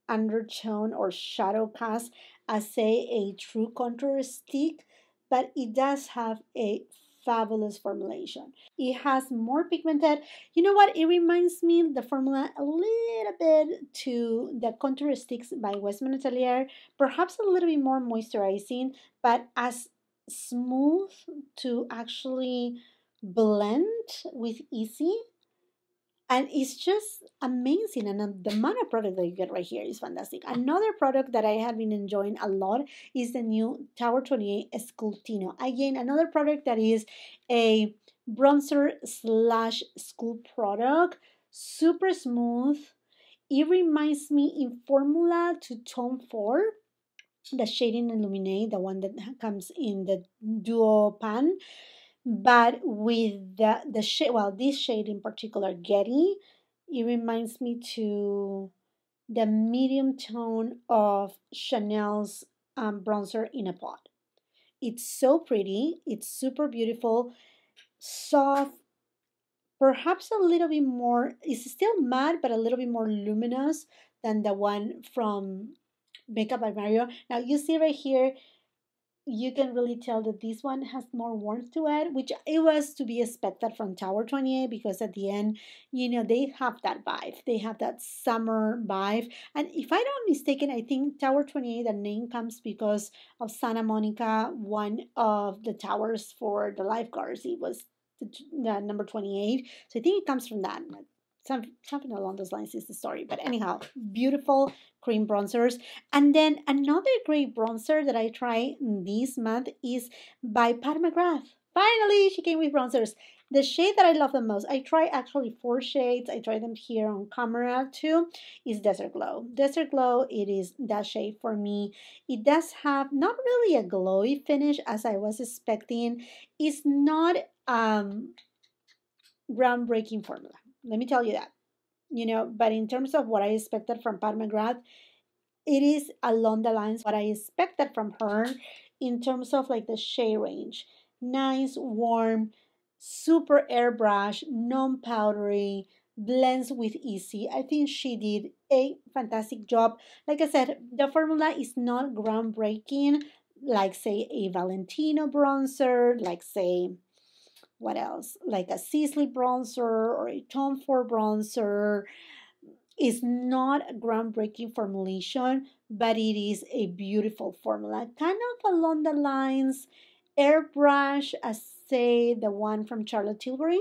undertone or shadow cast as say a true contour stick, but it does have a fabulous formulation. It has more pigmented. You know what? It reminds me the formula a little bit to the contour sticks by Westman Atelier. Perhaps a little bit more moisturizing, but as smooth to actually blend with easy and it's just amazing and uh, the amount of product that you get right here is fantastic. Another product that i have been enjoying a lot is the new tower 28 sculptino again another product that is a bronzer slash sculpt product super smooth. It reminds me in formula to Tom Ford the shading illuminate the one that comes in the duo pan but with the the shade well this shade in particular getty it reminds me to the medium tone of chanel's um, bronzer in a pot. It's so pretty it's super beautiful soft perhaps a little bit more it's still matte but a little bit more luminous than the one from makeup by mario. Now you see right here you can really tell that this one has more warmth to it, which it was to be expected from Tower 28 because at the end, you know, they have that vibe. They have that summer vibe. And if I'm not mistaken, I think Tower 28, the name comes because of Santa Monica, one of the towers for the lifeguards. It was the, the number 28. So I think it comes from that some, something along those lines is the story. But anyhow, beautiful cream bronzers. And then another great bronzer that I try this month is by Pat McGrath. Finally, she came with bronzers. The shade that I love the most, I try actually four shades. I try them here on camera too, is Desert Glow. Desert Glow, it is that shade for me. It does have not really a glowy finish as I was expecting. It's not um groundbreaking formula. Let me tell you that. You know, but in terms of what I expected from Pat McGrath, it is along the lines what I expected from her in terms of like the shade range. Nice, warm, super airbrush, non-powdery, blends with easy. I think she did a fantastic job. Like I said, the formula is not groundbreaking, like say a Valentino bronzer, like say what else? Like a Sisley bronzer or a Tom Ford bronzer. Is not a groundbreaking formulation, but it is a beautiful formula. Kind of along the lines, airbrush, as say the one from Charlotte Tilbury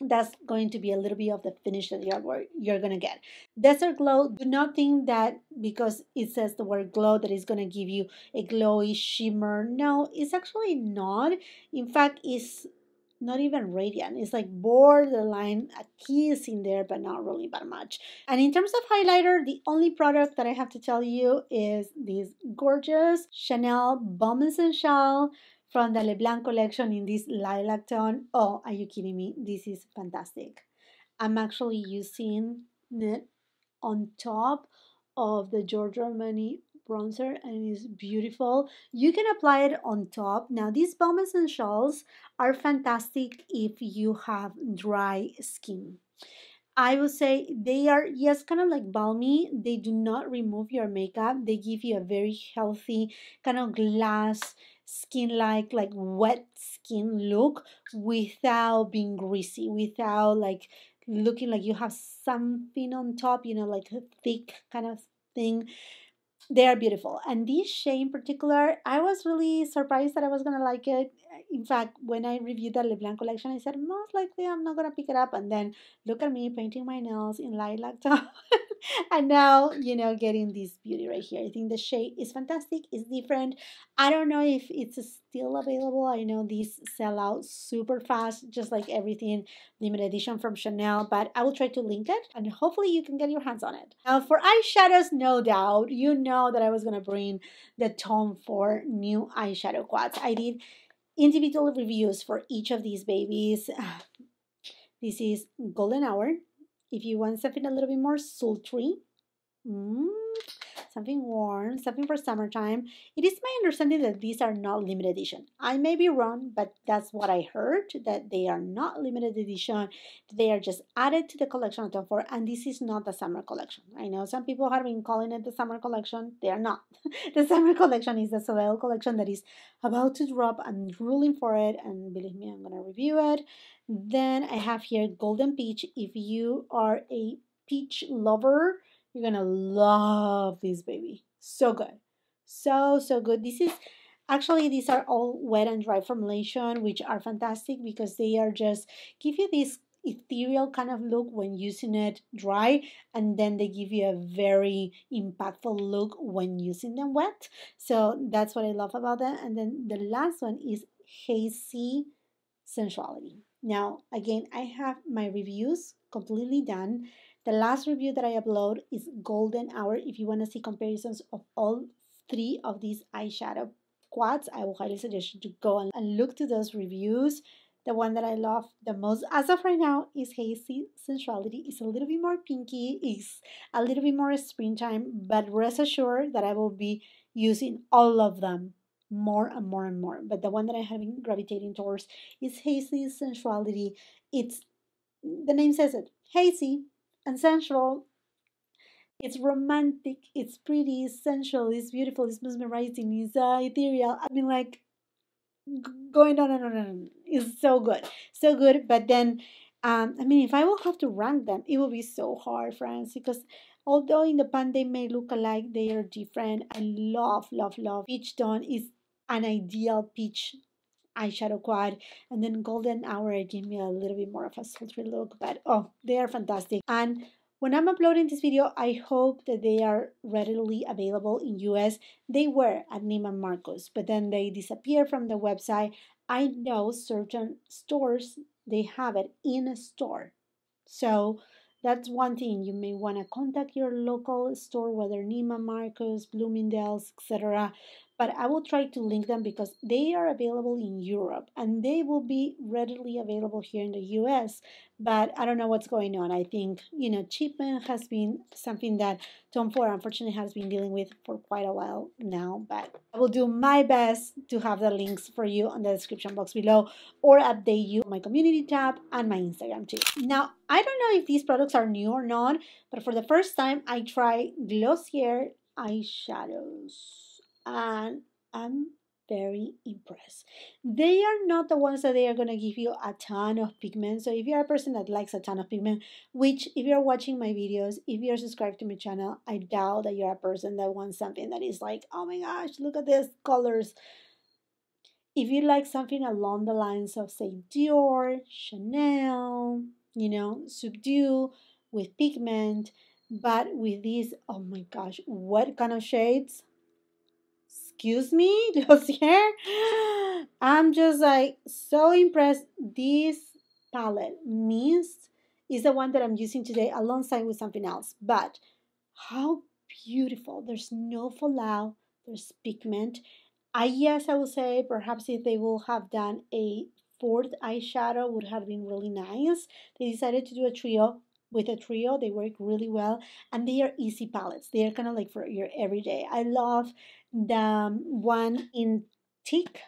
that's going to be a little bit of the finish that you're you're gonna get. Desert glow. Do not think that because it says the word glow that is gonna give you a glowy shimmer. No, it's actually not. In fact, it's not even radiant. It's like borderline a kiss in there, but not really that much. And in terms of highlighter, the only product that I have to tell you is this gorgeous Chanel Balm Essential from the Leblanc collection in this lilac tone. Oh, are you kidding me? This is fantastic. I'm actually using it on top of the Giorgio Armani bronzer and it's beautiful. You can apply it on top. Now these balm essentials are fantastic if you have dry skin. I would say they are, yes, kind of like balmy. They do not remove your makeup. They give you a very healthy kind of glass skin like like wet skin look without being greasy without like looking like you have something on top you know like a thick kind of thing they are beautiful and this shade in particular i was really surprised that i was gonna like it. In fact when i reviewed the leblanc collection i said most likely i'm not gonna pick it up and then look at me painting my nails in lilac [LAUGHS] tone and now you know getting this beauty right here. I think the shade is fantastic it's different. I don't know if it's still available i know these sell out super fast just like everything limited edition from chanel but i will try to link it and hopefully you can get your hands on it. Now for eyeshadows no doubt you know that i was going to bring the Tom Ford new eyeshadow quads. I did individual reviews for each of these babies. [SIGHS] This is golden hour. If you want something a little bit more sultry, mm, something warm, something for summertime, it is my understanding that these are not limited edition. I may be wrong, but that's what I heard that they are not limited edition. They are just added to the collection of Tom Ford, and this is not the summer collection. I know some people have been calling it the summer collection. They are not. [LAUGHS] the summer collection is the Soleil collection that is about to drop. I'm ruling for it, and believe me, I'm gonna review it. Then I have here Golden Peach. If you are a peach lover, you're gonna love this baby. So good. So, so good. This is actually these are all wet and dry formulation, which are fantastic because they are just give you this ethereal kind of look when using it dry and then they give you a very impactful look when using them wet so that's what i love about them and then the last one is hazy sensuality now, again, I have my reviews completely done. The last review that I upload is Golden Hour. If you want to see comparisons of all three of these eyeshadow quads, I will highly suggest you to go and look to those reviews. The one that I love the most as of right now is Hazy Sensuality. It's a little bit more pinky, it's a little bit more springtime, but rest assured that I will be using all of them more and more and more. But the one that I have been gravitating towards is hazy sensuality. It's the name says it hazy and sensual. It's romantic, it's pretty, it's sensual, it's beautiful, it's mesmerizing, it's uh, ethereal. I mean, like going on and on and on. It's so good, so good. But then, um, I mean, if I will have to rank them, it will be so hard, friends, because although in the pan they may look alike, they are different. I love, love, love. Peach Dawn is an ideal peach eyeshadow quad and then golden hour give me a little bit more of a sultry look but oh they are fantastic. And when i'm uploading this video i hope that they are readily available in us they were at neiman marcus but then they disappear from the website. I know certain stores they have it in a store. So that's one thing. You may want to contact your local store whether neiman marcus bloomingdale's etc but I will try to link them because they are available in Europe and they will be readily available here in the US. But I don't know what's going on. I think, you know, shipment has been something that Tom Ford unfortunately has been dealing with for quite a while now. But I will do my best to have the links for you on the description box below or update you on my community tab and my Instagram too. Now, I don't know if these products are new or not, but for the first time, I try Glossier eyeshadows and I'm very impressed. They are not the ones that they are going to give you a ton of pigment. So if you're a person that likes a ton of pigment, which if you're watching my videos, if you're subscribed to my channel, I doubt that you're a person that wants something that is like, oh my gosh, look at these colors. If you like something along the lines of say Dior, Chanel, you know, subdue with pigment, but with these, oh my gosh, what kind of shades? Excuse me, [LAUGHS] Glossier. I'm just like so impressed. This palette, Mist, is the one that I'm using today alongside with something else. But how beautiful. There's no fallout, there's pigment. I yes, I will say perhaps if they will have done a fourth eyeshadow would have been really nice. They decided to do a trio with a trio. They work really well and they are easy palettes. They are kind of like for your everyday. I love the um, one in teak.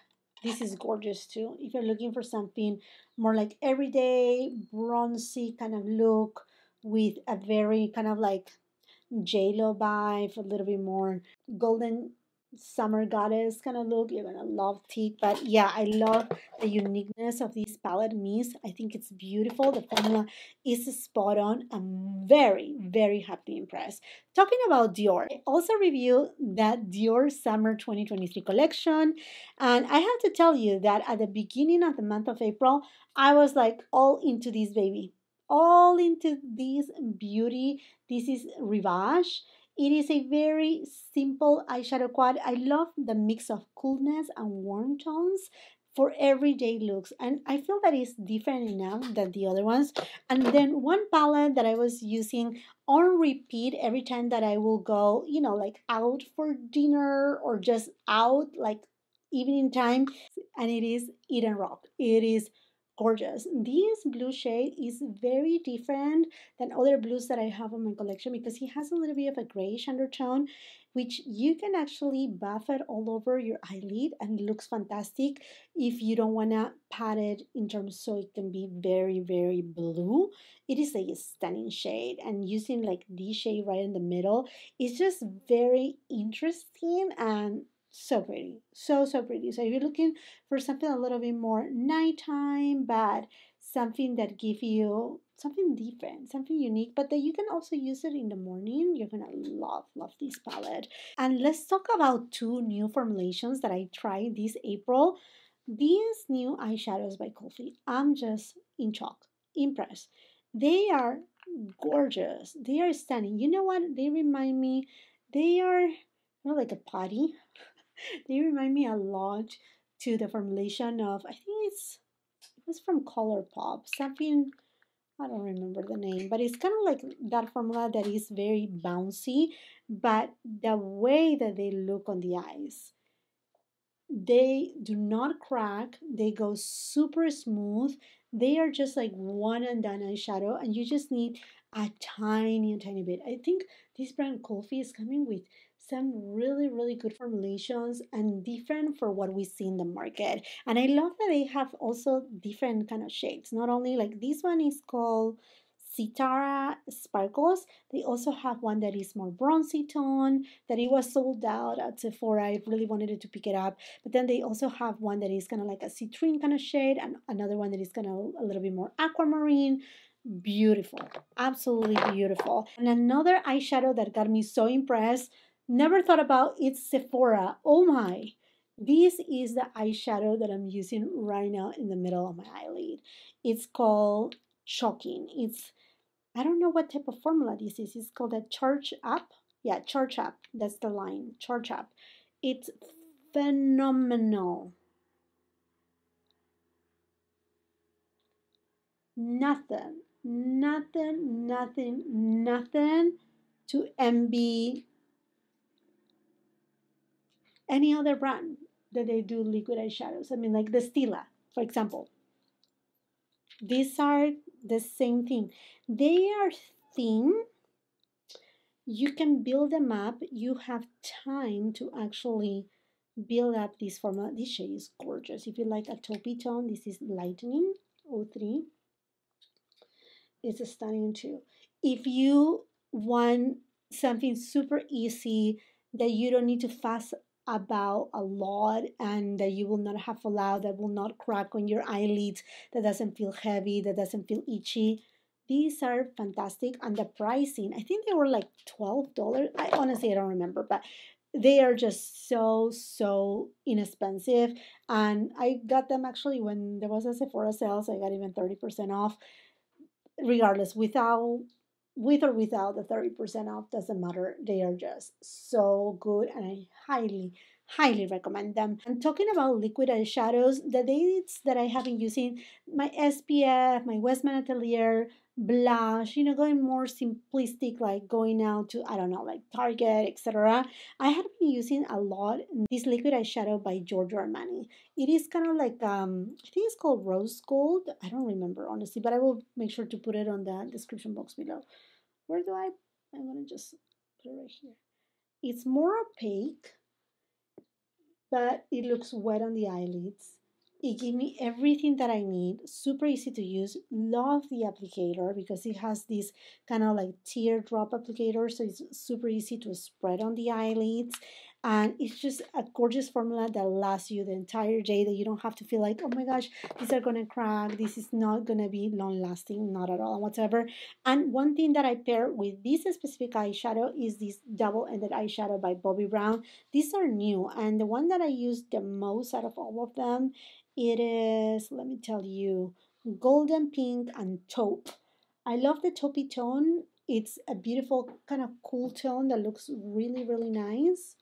This is gorgeous too. If you're looking for something more like everyday, bronzy kind of look with a very kind of like J-Lo vibe, a little bit more golden summer goddess kind of look. You're gonna love teak, but yeah, I love the uniqueness of this palette mist. I think it's beautiful. The formula is spot on. I'm very, very happy impressed. Talking about Dior, I also reviewed that Dior Summer 2023 collection, and I have to tell you that at the beginning of the month of April, I was like all into this baby, all into this beauty. This is Rivage it is a very simple eyeshadow quad. I love the mix of coolness and warm tones for everyday looks and I feel that it's different enough than the other ones. And then one palette that I was using on repeat every time that I will go, you know, like out for dinner or just out like evening time and it is Eden Rock. It is gorgeous. This blue shade is very different than other blues that I have in my collection because he has a little bit of a grayish undertone which you can actually buff it all over your eyelid and it looks fantastic if you don't want to pat it in terms so it can be very very blue it is a stunning shade and using like this shade right in the middle is just very interesting and so pretty so so pretty. So if you're looking for something a little bit more nighttime but something that give you something different something unique but that you can also use it in the morning you're gonna love love this palette. And let's talk about two new formulations that i tried this april. These new eyeshadows by Kulfi i'm just in shock impressed. They are gorgeous they are stunning. You know what? They remind me they are you know, like a potty [LAUGHS] [LAUGHS] they remind me a lot to the formulation of I think it's it was from ColourPop something I don't remember the name but it's kind of like that formula that is very bouncy but the way that they look on the eyes. They do not crack they go super smooth they are just like one and done eyeshadow and you just need a tiny tiny bit. I think this brand Kulfi is coming with some really really good formulations and different for what we see in the market and i love that they have also different kind of shades not only like this one is called Sitara Sparkles. They also have one that is more bronzy tone that it was sold out at Sephora. I really wanted to pick it up. But then they also have one that is kind of like a citrine kind of shade and another one that is kind of a little bit more aquamarine. Beautiful, absolutely beautiful. And another eyeshadow that got me so impressed Never thought about it's Sephora. Oh my. This is the eyeshadow that I'm using right now in the middle of my eyelid. It's called Choking. It's, I don't know what type of formula this is. It's called a Charge Up. Yeah, Charge Up. That's the line. Charge Up. It's phenomenal. Nothing, nothing, nothing, nothing to envy any other brand that they do liquid eyeshadows. I mean, like the Stila, for example. These are the same thing. They are thin. You can build them up. You have time to actually build up this formula. This shade is gorgeous. If you like a taupey tone, this is Lightning 03. It's stunning too. If you want something super easy that you don't need to fast about a lot and that you will not have fallout that will not crack on your eyelids that doesn't feel heavy that doesn't feel itchy. These are fantastic. And the pricing i think they were like $12 i honestly i don't remember but they are just so so inexpensive. And i got them actually when there was a sephora sales i got even 30% off regardless without with or without the 30% off doesn't matter they are just so good and i highly highly recommend them. And talking about liquid eyeshadows, the dates that I have been using my SPF, my Westman Atelier, blush, you know, going more simplistic, like going out to, I don't know, like Target, etc. I have been using a lot this liquid eyeshadow by Giorgio Armani. It is kind of like, um, I think it's called Rose Gold. I don't remember, honestly, but I will make sure to put it on the description box below. Where do I, I'm to just put it right here. It's more opaque, but it looks wet on the eyelids it gave me everything that I need. Super easy to use. Love the applicator because it has this kind of like teardrop applicator, so it's super easy to spread on the eyelids and it's just a gorgeous formula that lasts you the entire day that you don't have to feel like oh my gosh these are gonna crack this is not gonna be long lasting not at all whatsoever and one thing that i pair with this specific eyeshadow is this double-ended eyeshadow by bobbi brown these are new and the one that i use the most out of all of them it is let me tell you golden pink and taupe. I love the taupey tone. It's a beautiful kind of cool tone that looks really really nice.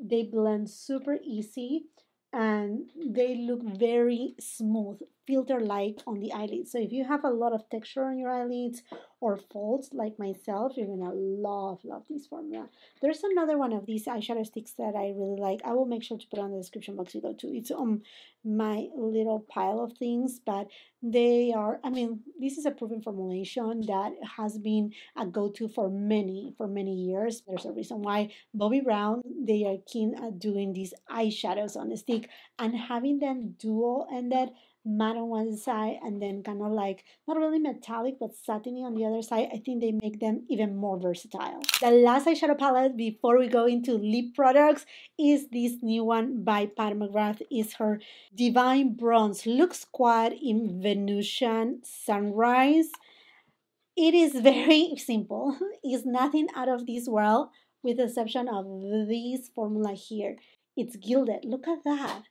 They blend super easy and they look very smooth filter light on the eyelids so if you have a lot of texture on your eyelids or folds like myself you're gonna love love this formula. There's another one of these eyeshadow sticks that i really like. I will make sure to put on the description box below too. It's on my little pile of things but they are i mean this is a proven formulation that has been a go-to for many for many years. There's a reason why bobbi brown they are keen at doing these eyeshadows on a stick and having them dual ended matte on one side and then kind of like not really metallic but satiny on the other side i think they make them even more versatile. The last eyeshadow palette before we go into lip products is this new one by pat mcgrath is her divine bronze Luxe Quad in venusian sunrise. It is very [LAUGHS] simple. It's nothing out of this world with the exception of this formula here. It's gilded. Look at that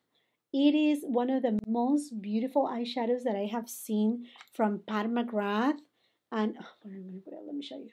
it is one of the most beautiful eyeshadows that I have seen from Pat McGrath. And oh? Let me show you.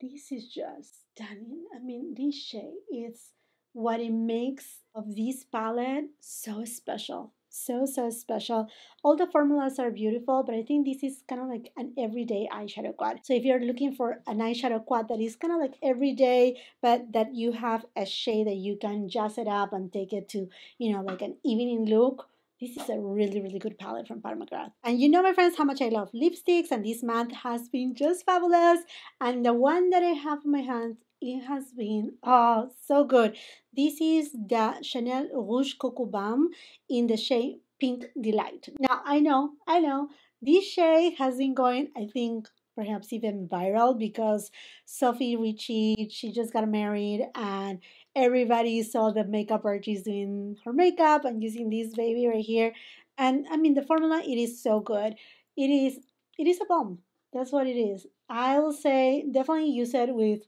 This is just stunning. I mean, this shade is what it makes of this palette so special so so special all the formulas are beautiful but i think this is kind of like an everyday eyeshadow quad so if you're looking for an eyeshadow quad that is kind of like everyday but that you have a shade that you can jazz it up and take it to you know like an evening look this is a really, really good palette from Pat. And you know, my friends, how much I love lipsticks, and this month has been just fabulous. And the one that I have in my hands, it has been oh so good. This is the Chanel Rouge Coco Balm in the shade Pink Delight. Now, I know, I know, this shade has been going, I think, perhaps even viral because Sofia Richie, she just got married and everybody saw the makeup artist doing her makeup and using this baby right here. And I mean, the formula, it is so good. It is, it is a bomb. That's what it is. I'll say definitely use it with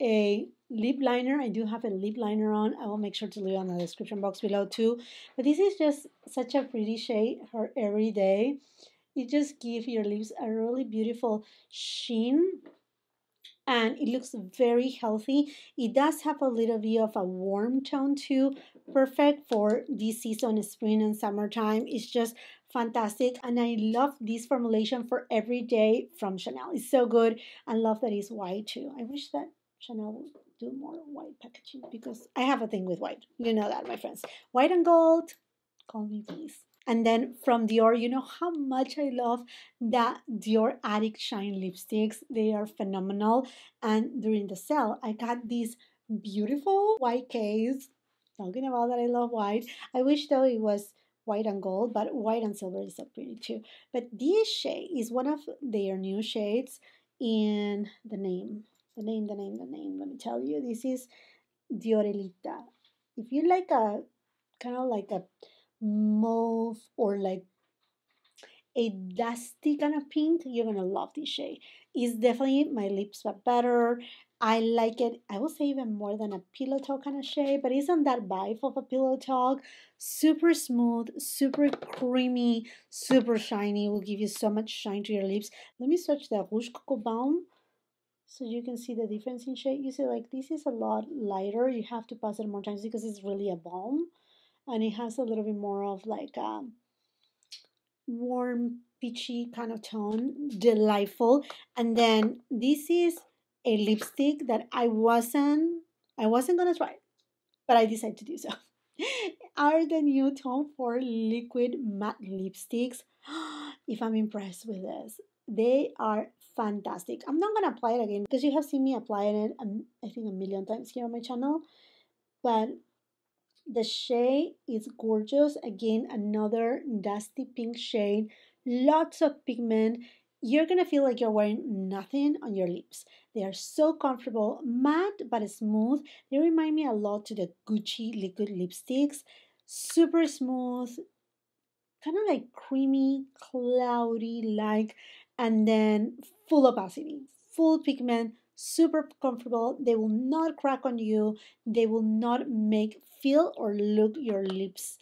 a lip liner. I do have a lip liner on. I will make sure to leave on the description box below too. But this is just such a pretty shade for every day. It just gives your lips a really beautiful sheen and it looks very healthy. It does have a little bit of a warm tone too, perfect for this season, spring and summertime. It's just fantastic and I love this formulation for every day from Chanel. It's so good and love that it's white too. I wish that Chanel do more white packaging because I have a thing with white. You know that, my friends. White and gold, call me please. And then from Dior, you know how much I love that Dior Addict Shine lipsticks. They are phenomenal. And during the sale, I got these beautiful white case. Talking about that, I love white. I wish though it was white and gold, but white and silver is so pretty too. But this shade is one of their new shades in the name. The name, the name, the name. Let me tell you, this is Diorelita. If you like a kind of like a mauve or like a dusty kind of pink, you're gonna love this shade. It's definitely my lips but better. I like it, I will say even more than a pillow talk kind of shade, but on that vibe of a pillow talk. Super smooth, super creamy, super shiny. Will give you so much shine to your lips. Let me swatch the Rouge Coco Balm so you can see the difference in shade. You see like this is a lot lighter. You have to pass it more times because it's really a balm and it has a little bit more of like a warm peachy kind of tone delightful and then this is a lipstick that i wasn't i wasn't gonna try but i decided to do so [LAUGHS] are the new Tom Ford liquid matte lipsticks [GASPS] if i'm impressed with this they are fantastic i'm not gonna apply it again because you have seen me applying it um, i think a million times here on my channel but the shade is gorgeous. Again, another dusty pink shade. Lots of pigment. You're going to feel like you're wearing nothing on your lips. They are so comfortable, matte but smooth. They remind me a lot to the Gucci liquid lipsticks. Super smooth, kind of like creamy, cloudy like, and then full opacity, full pigment, super comfortable. They will not crack on you. They will not make feel or look your lips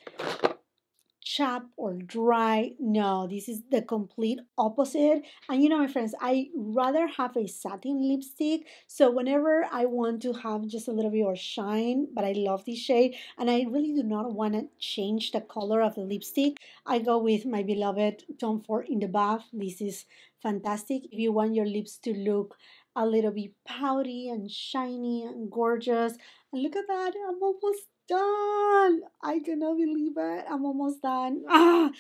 chapped or dry. No, this is the complete opposite. And you know, my friends, I rather have a satin lipstick. So whenever I want to have just a little bit of shine, but I love this shade, and I really do not want to change the color of the lipstick, I go with my beloved Tom Ford in the Bath. This is fantastic. If you want your lips to look a little bit pouty and shiny and gorgeous, and look at that, I'm almost done. I cannot believe it. I'm almost done. Ah,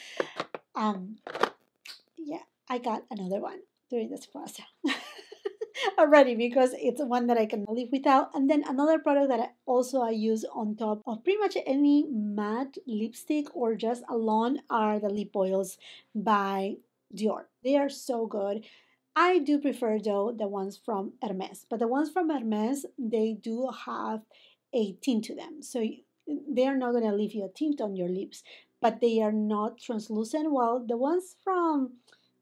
um, yeah, I got another one during this process [LAUGHS] already because it's one that I can live without. And then another product that I also I use on top of pretty much any matte lipstick or just alone are the lip oils by Dior. They are so good. I do prefer though the ones from Hermes, but the ones from Hermes they do have a tint to them. So they are not going to leave you a tint on your lips, but they are not translucent. While the ones from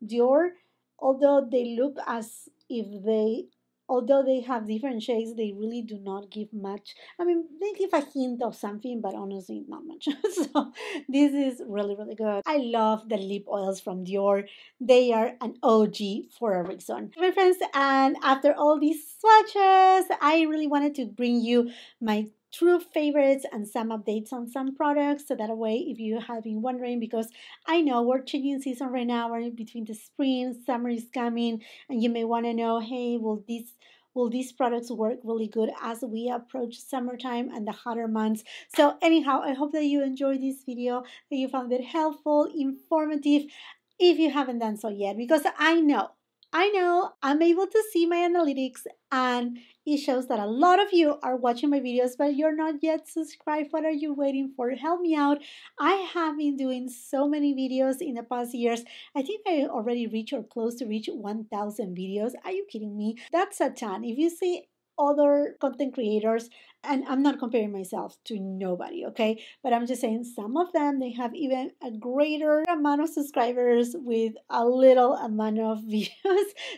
Dior, although they look as if they although they have different shades, they really do not give much. I mean, they give a hint of something, but honestly, not much. [LAUGHS] so this is really, really good. I love the lip oils from Dior. They are an OG for a reason. My friends, and after all these swatches, I really wanted to bring you my true favorites and some updates on some products. So that way if you have been wondering because i know we're changing season right now we're between the spring summer is coming and you may want to know hey will these will these products work really good as we approach summertime and the hotter months? So anyhow i hope that you enjoyed this video that you found it helpful informative if you haven't done so yet because i know I know I'm able to see my analytics and it shows that a lot of you are watching my videos, but you're not yet subscribed. What are you waiting for? Help me out. I have been doing so many videos in the past years. I think I already reached or close to reach 1,000 videos. Are you kidding me? That's a ton. If you see other content creators and i'm not comparing myself to nobody okay? But i'm just saying some of them they have even a greater amount of subscribers with a little amount of [LAUGHS] views.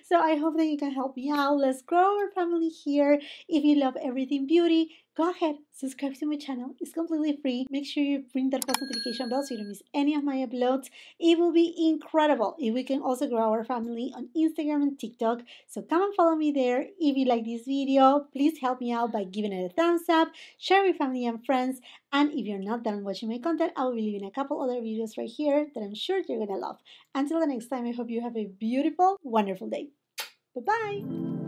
So i hope that you can help me out. Let's grow our family here. If you love everything beauty go ahead, subscribe to my channel. It's completely free. Make sure you ring that post notification bell so you don't miss any of my uploads. It will be incredible if we can also grow our family on Instagram and TikTok. So come and follow me there. If you like this video, please help me out by giving it a thumbs up, share with family and friends. And if you're not done watching my content, I will be leaving a couple other videos right here that I'm sure you're gonna love. Until the next time, I hope you have a beautiful, wonderful day. Bye-bye.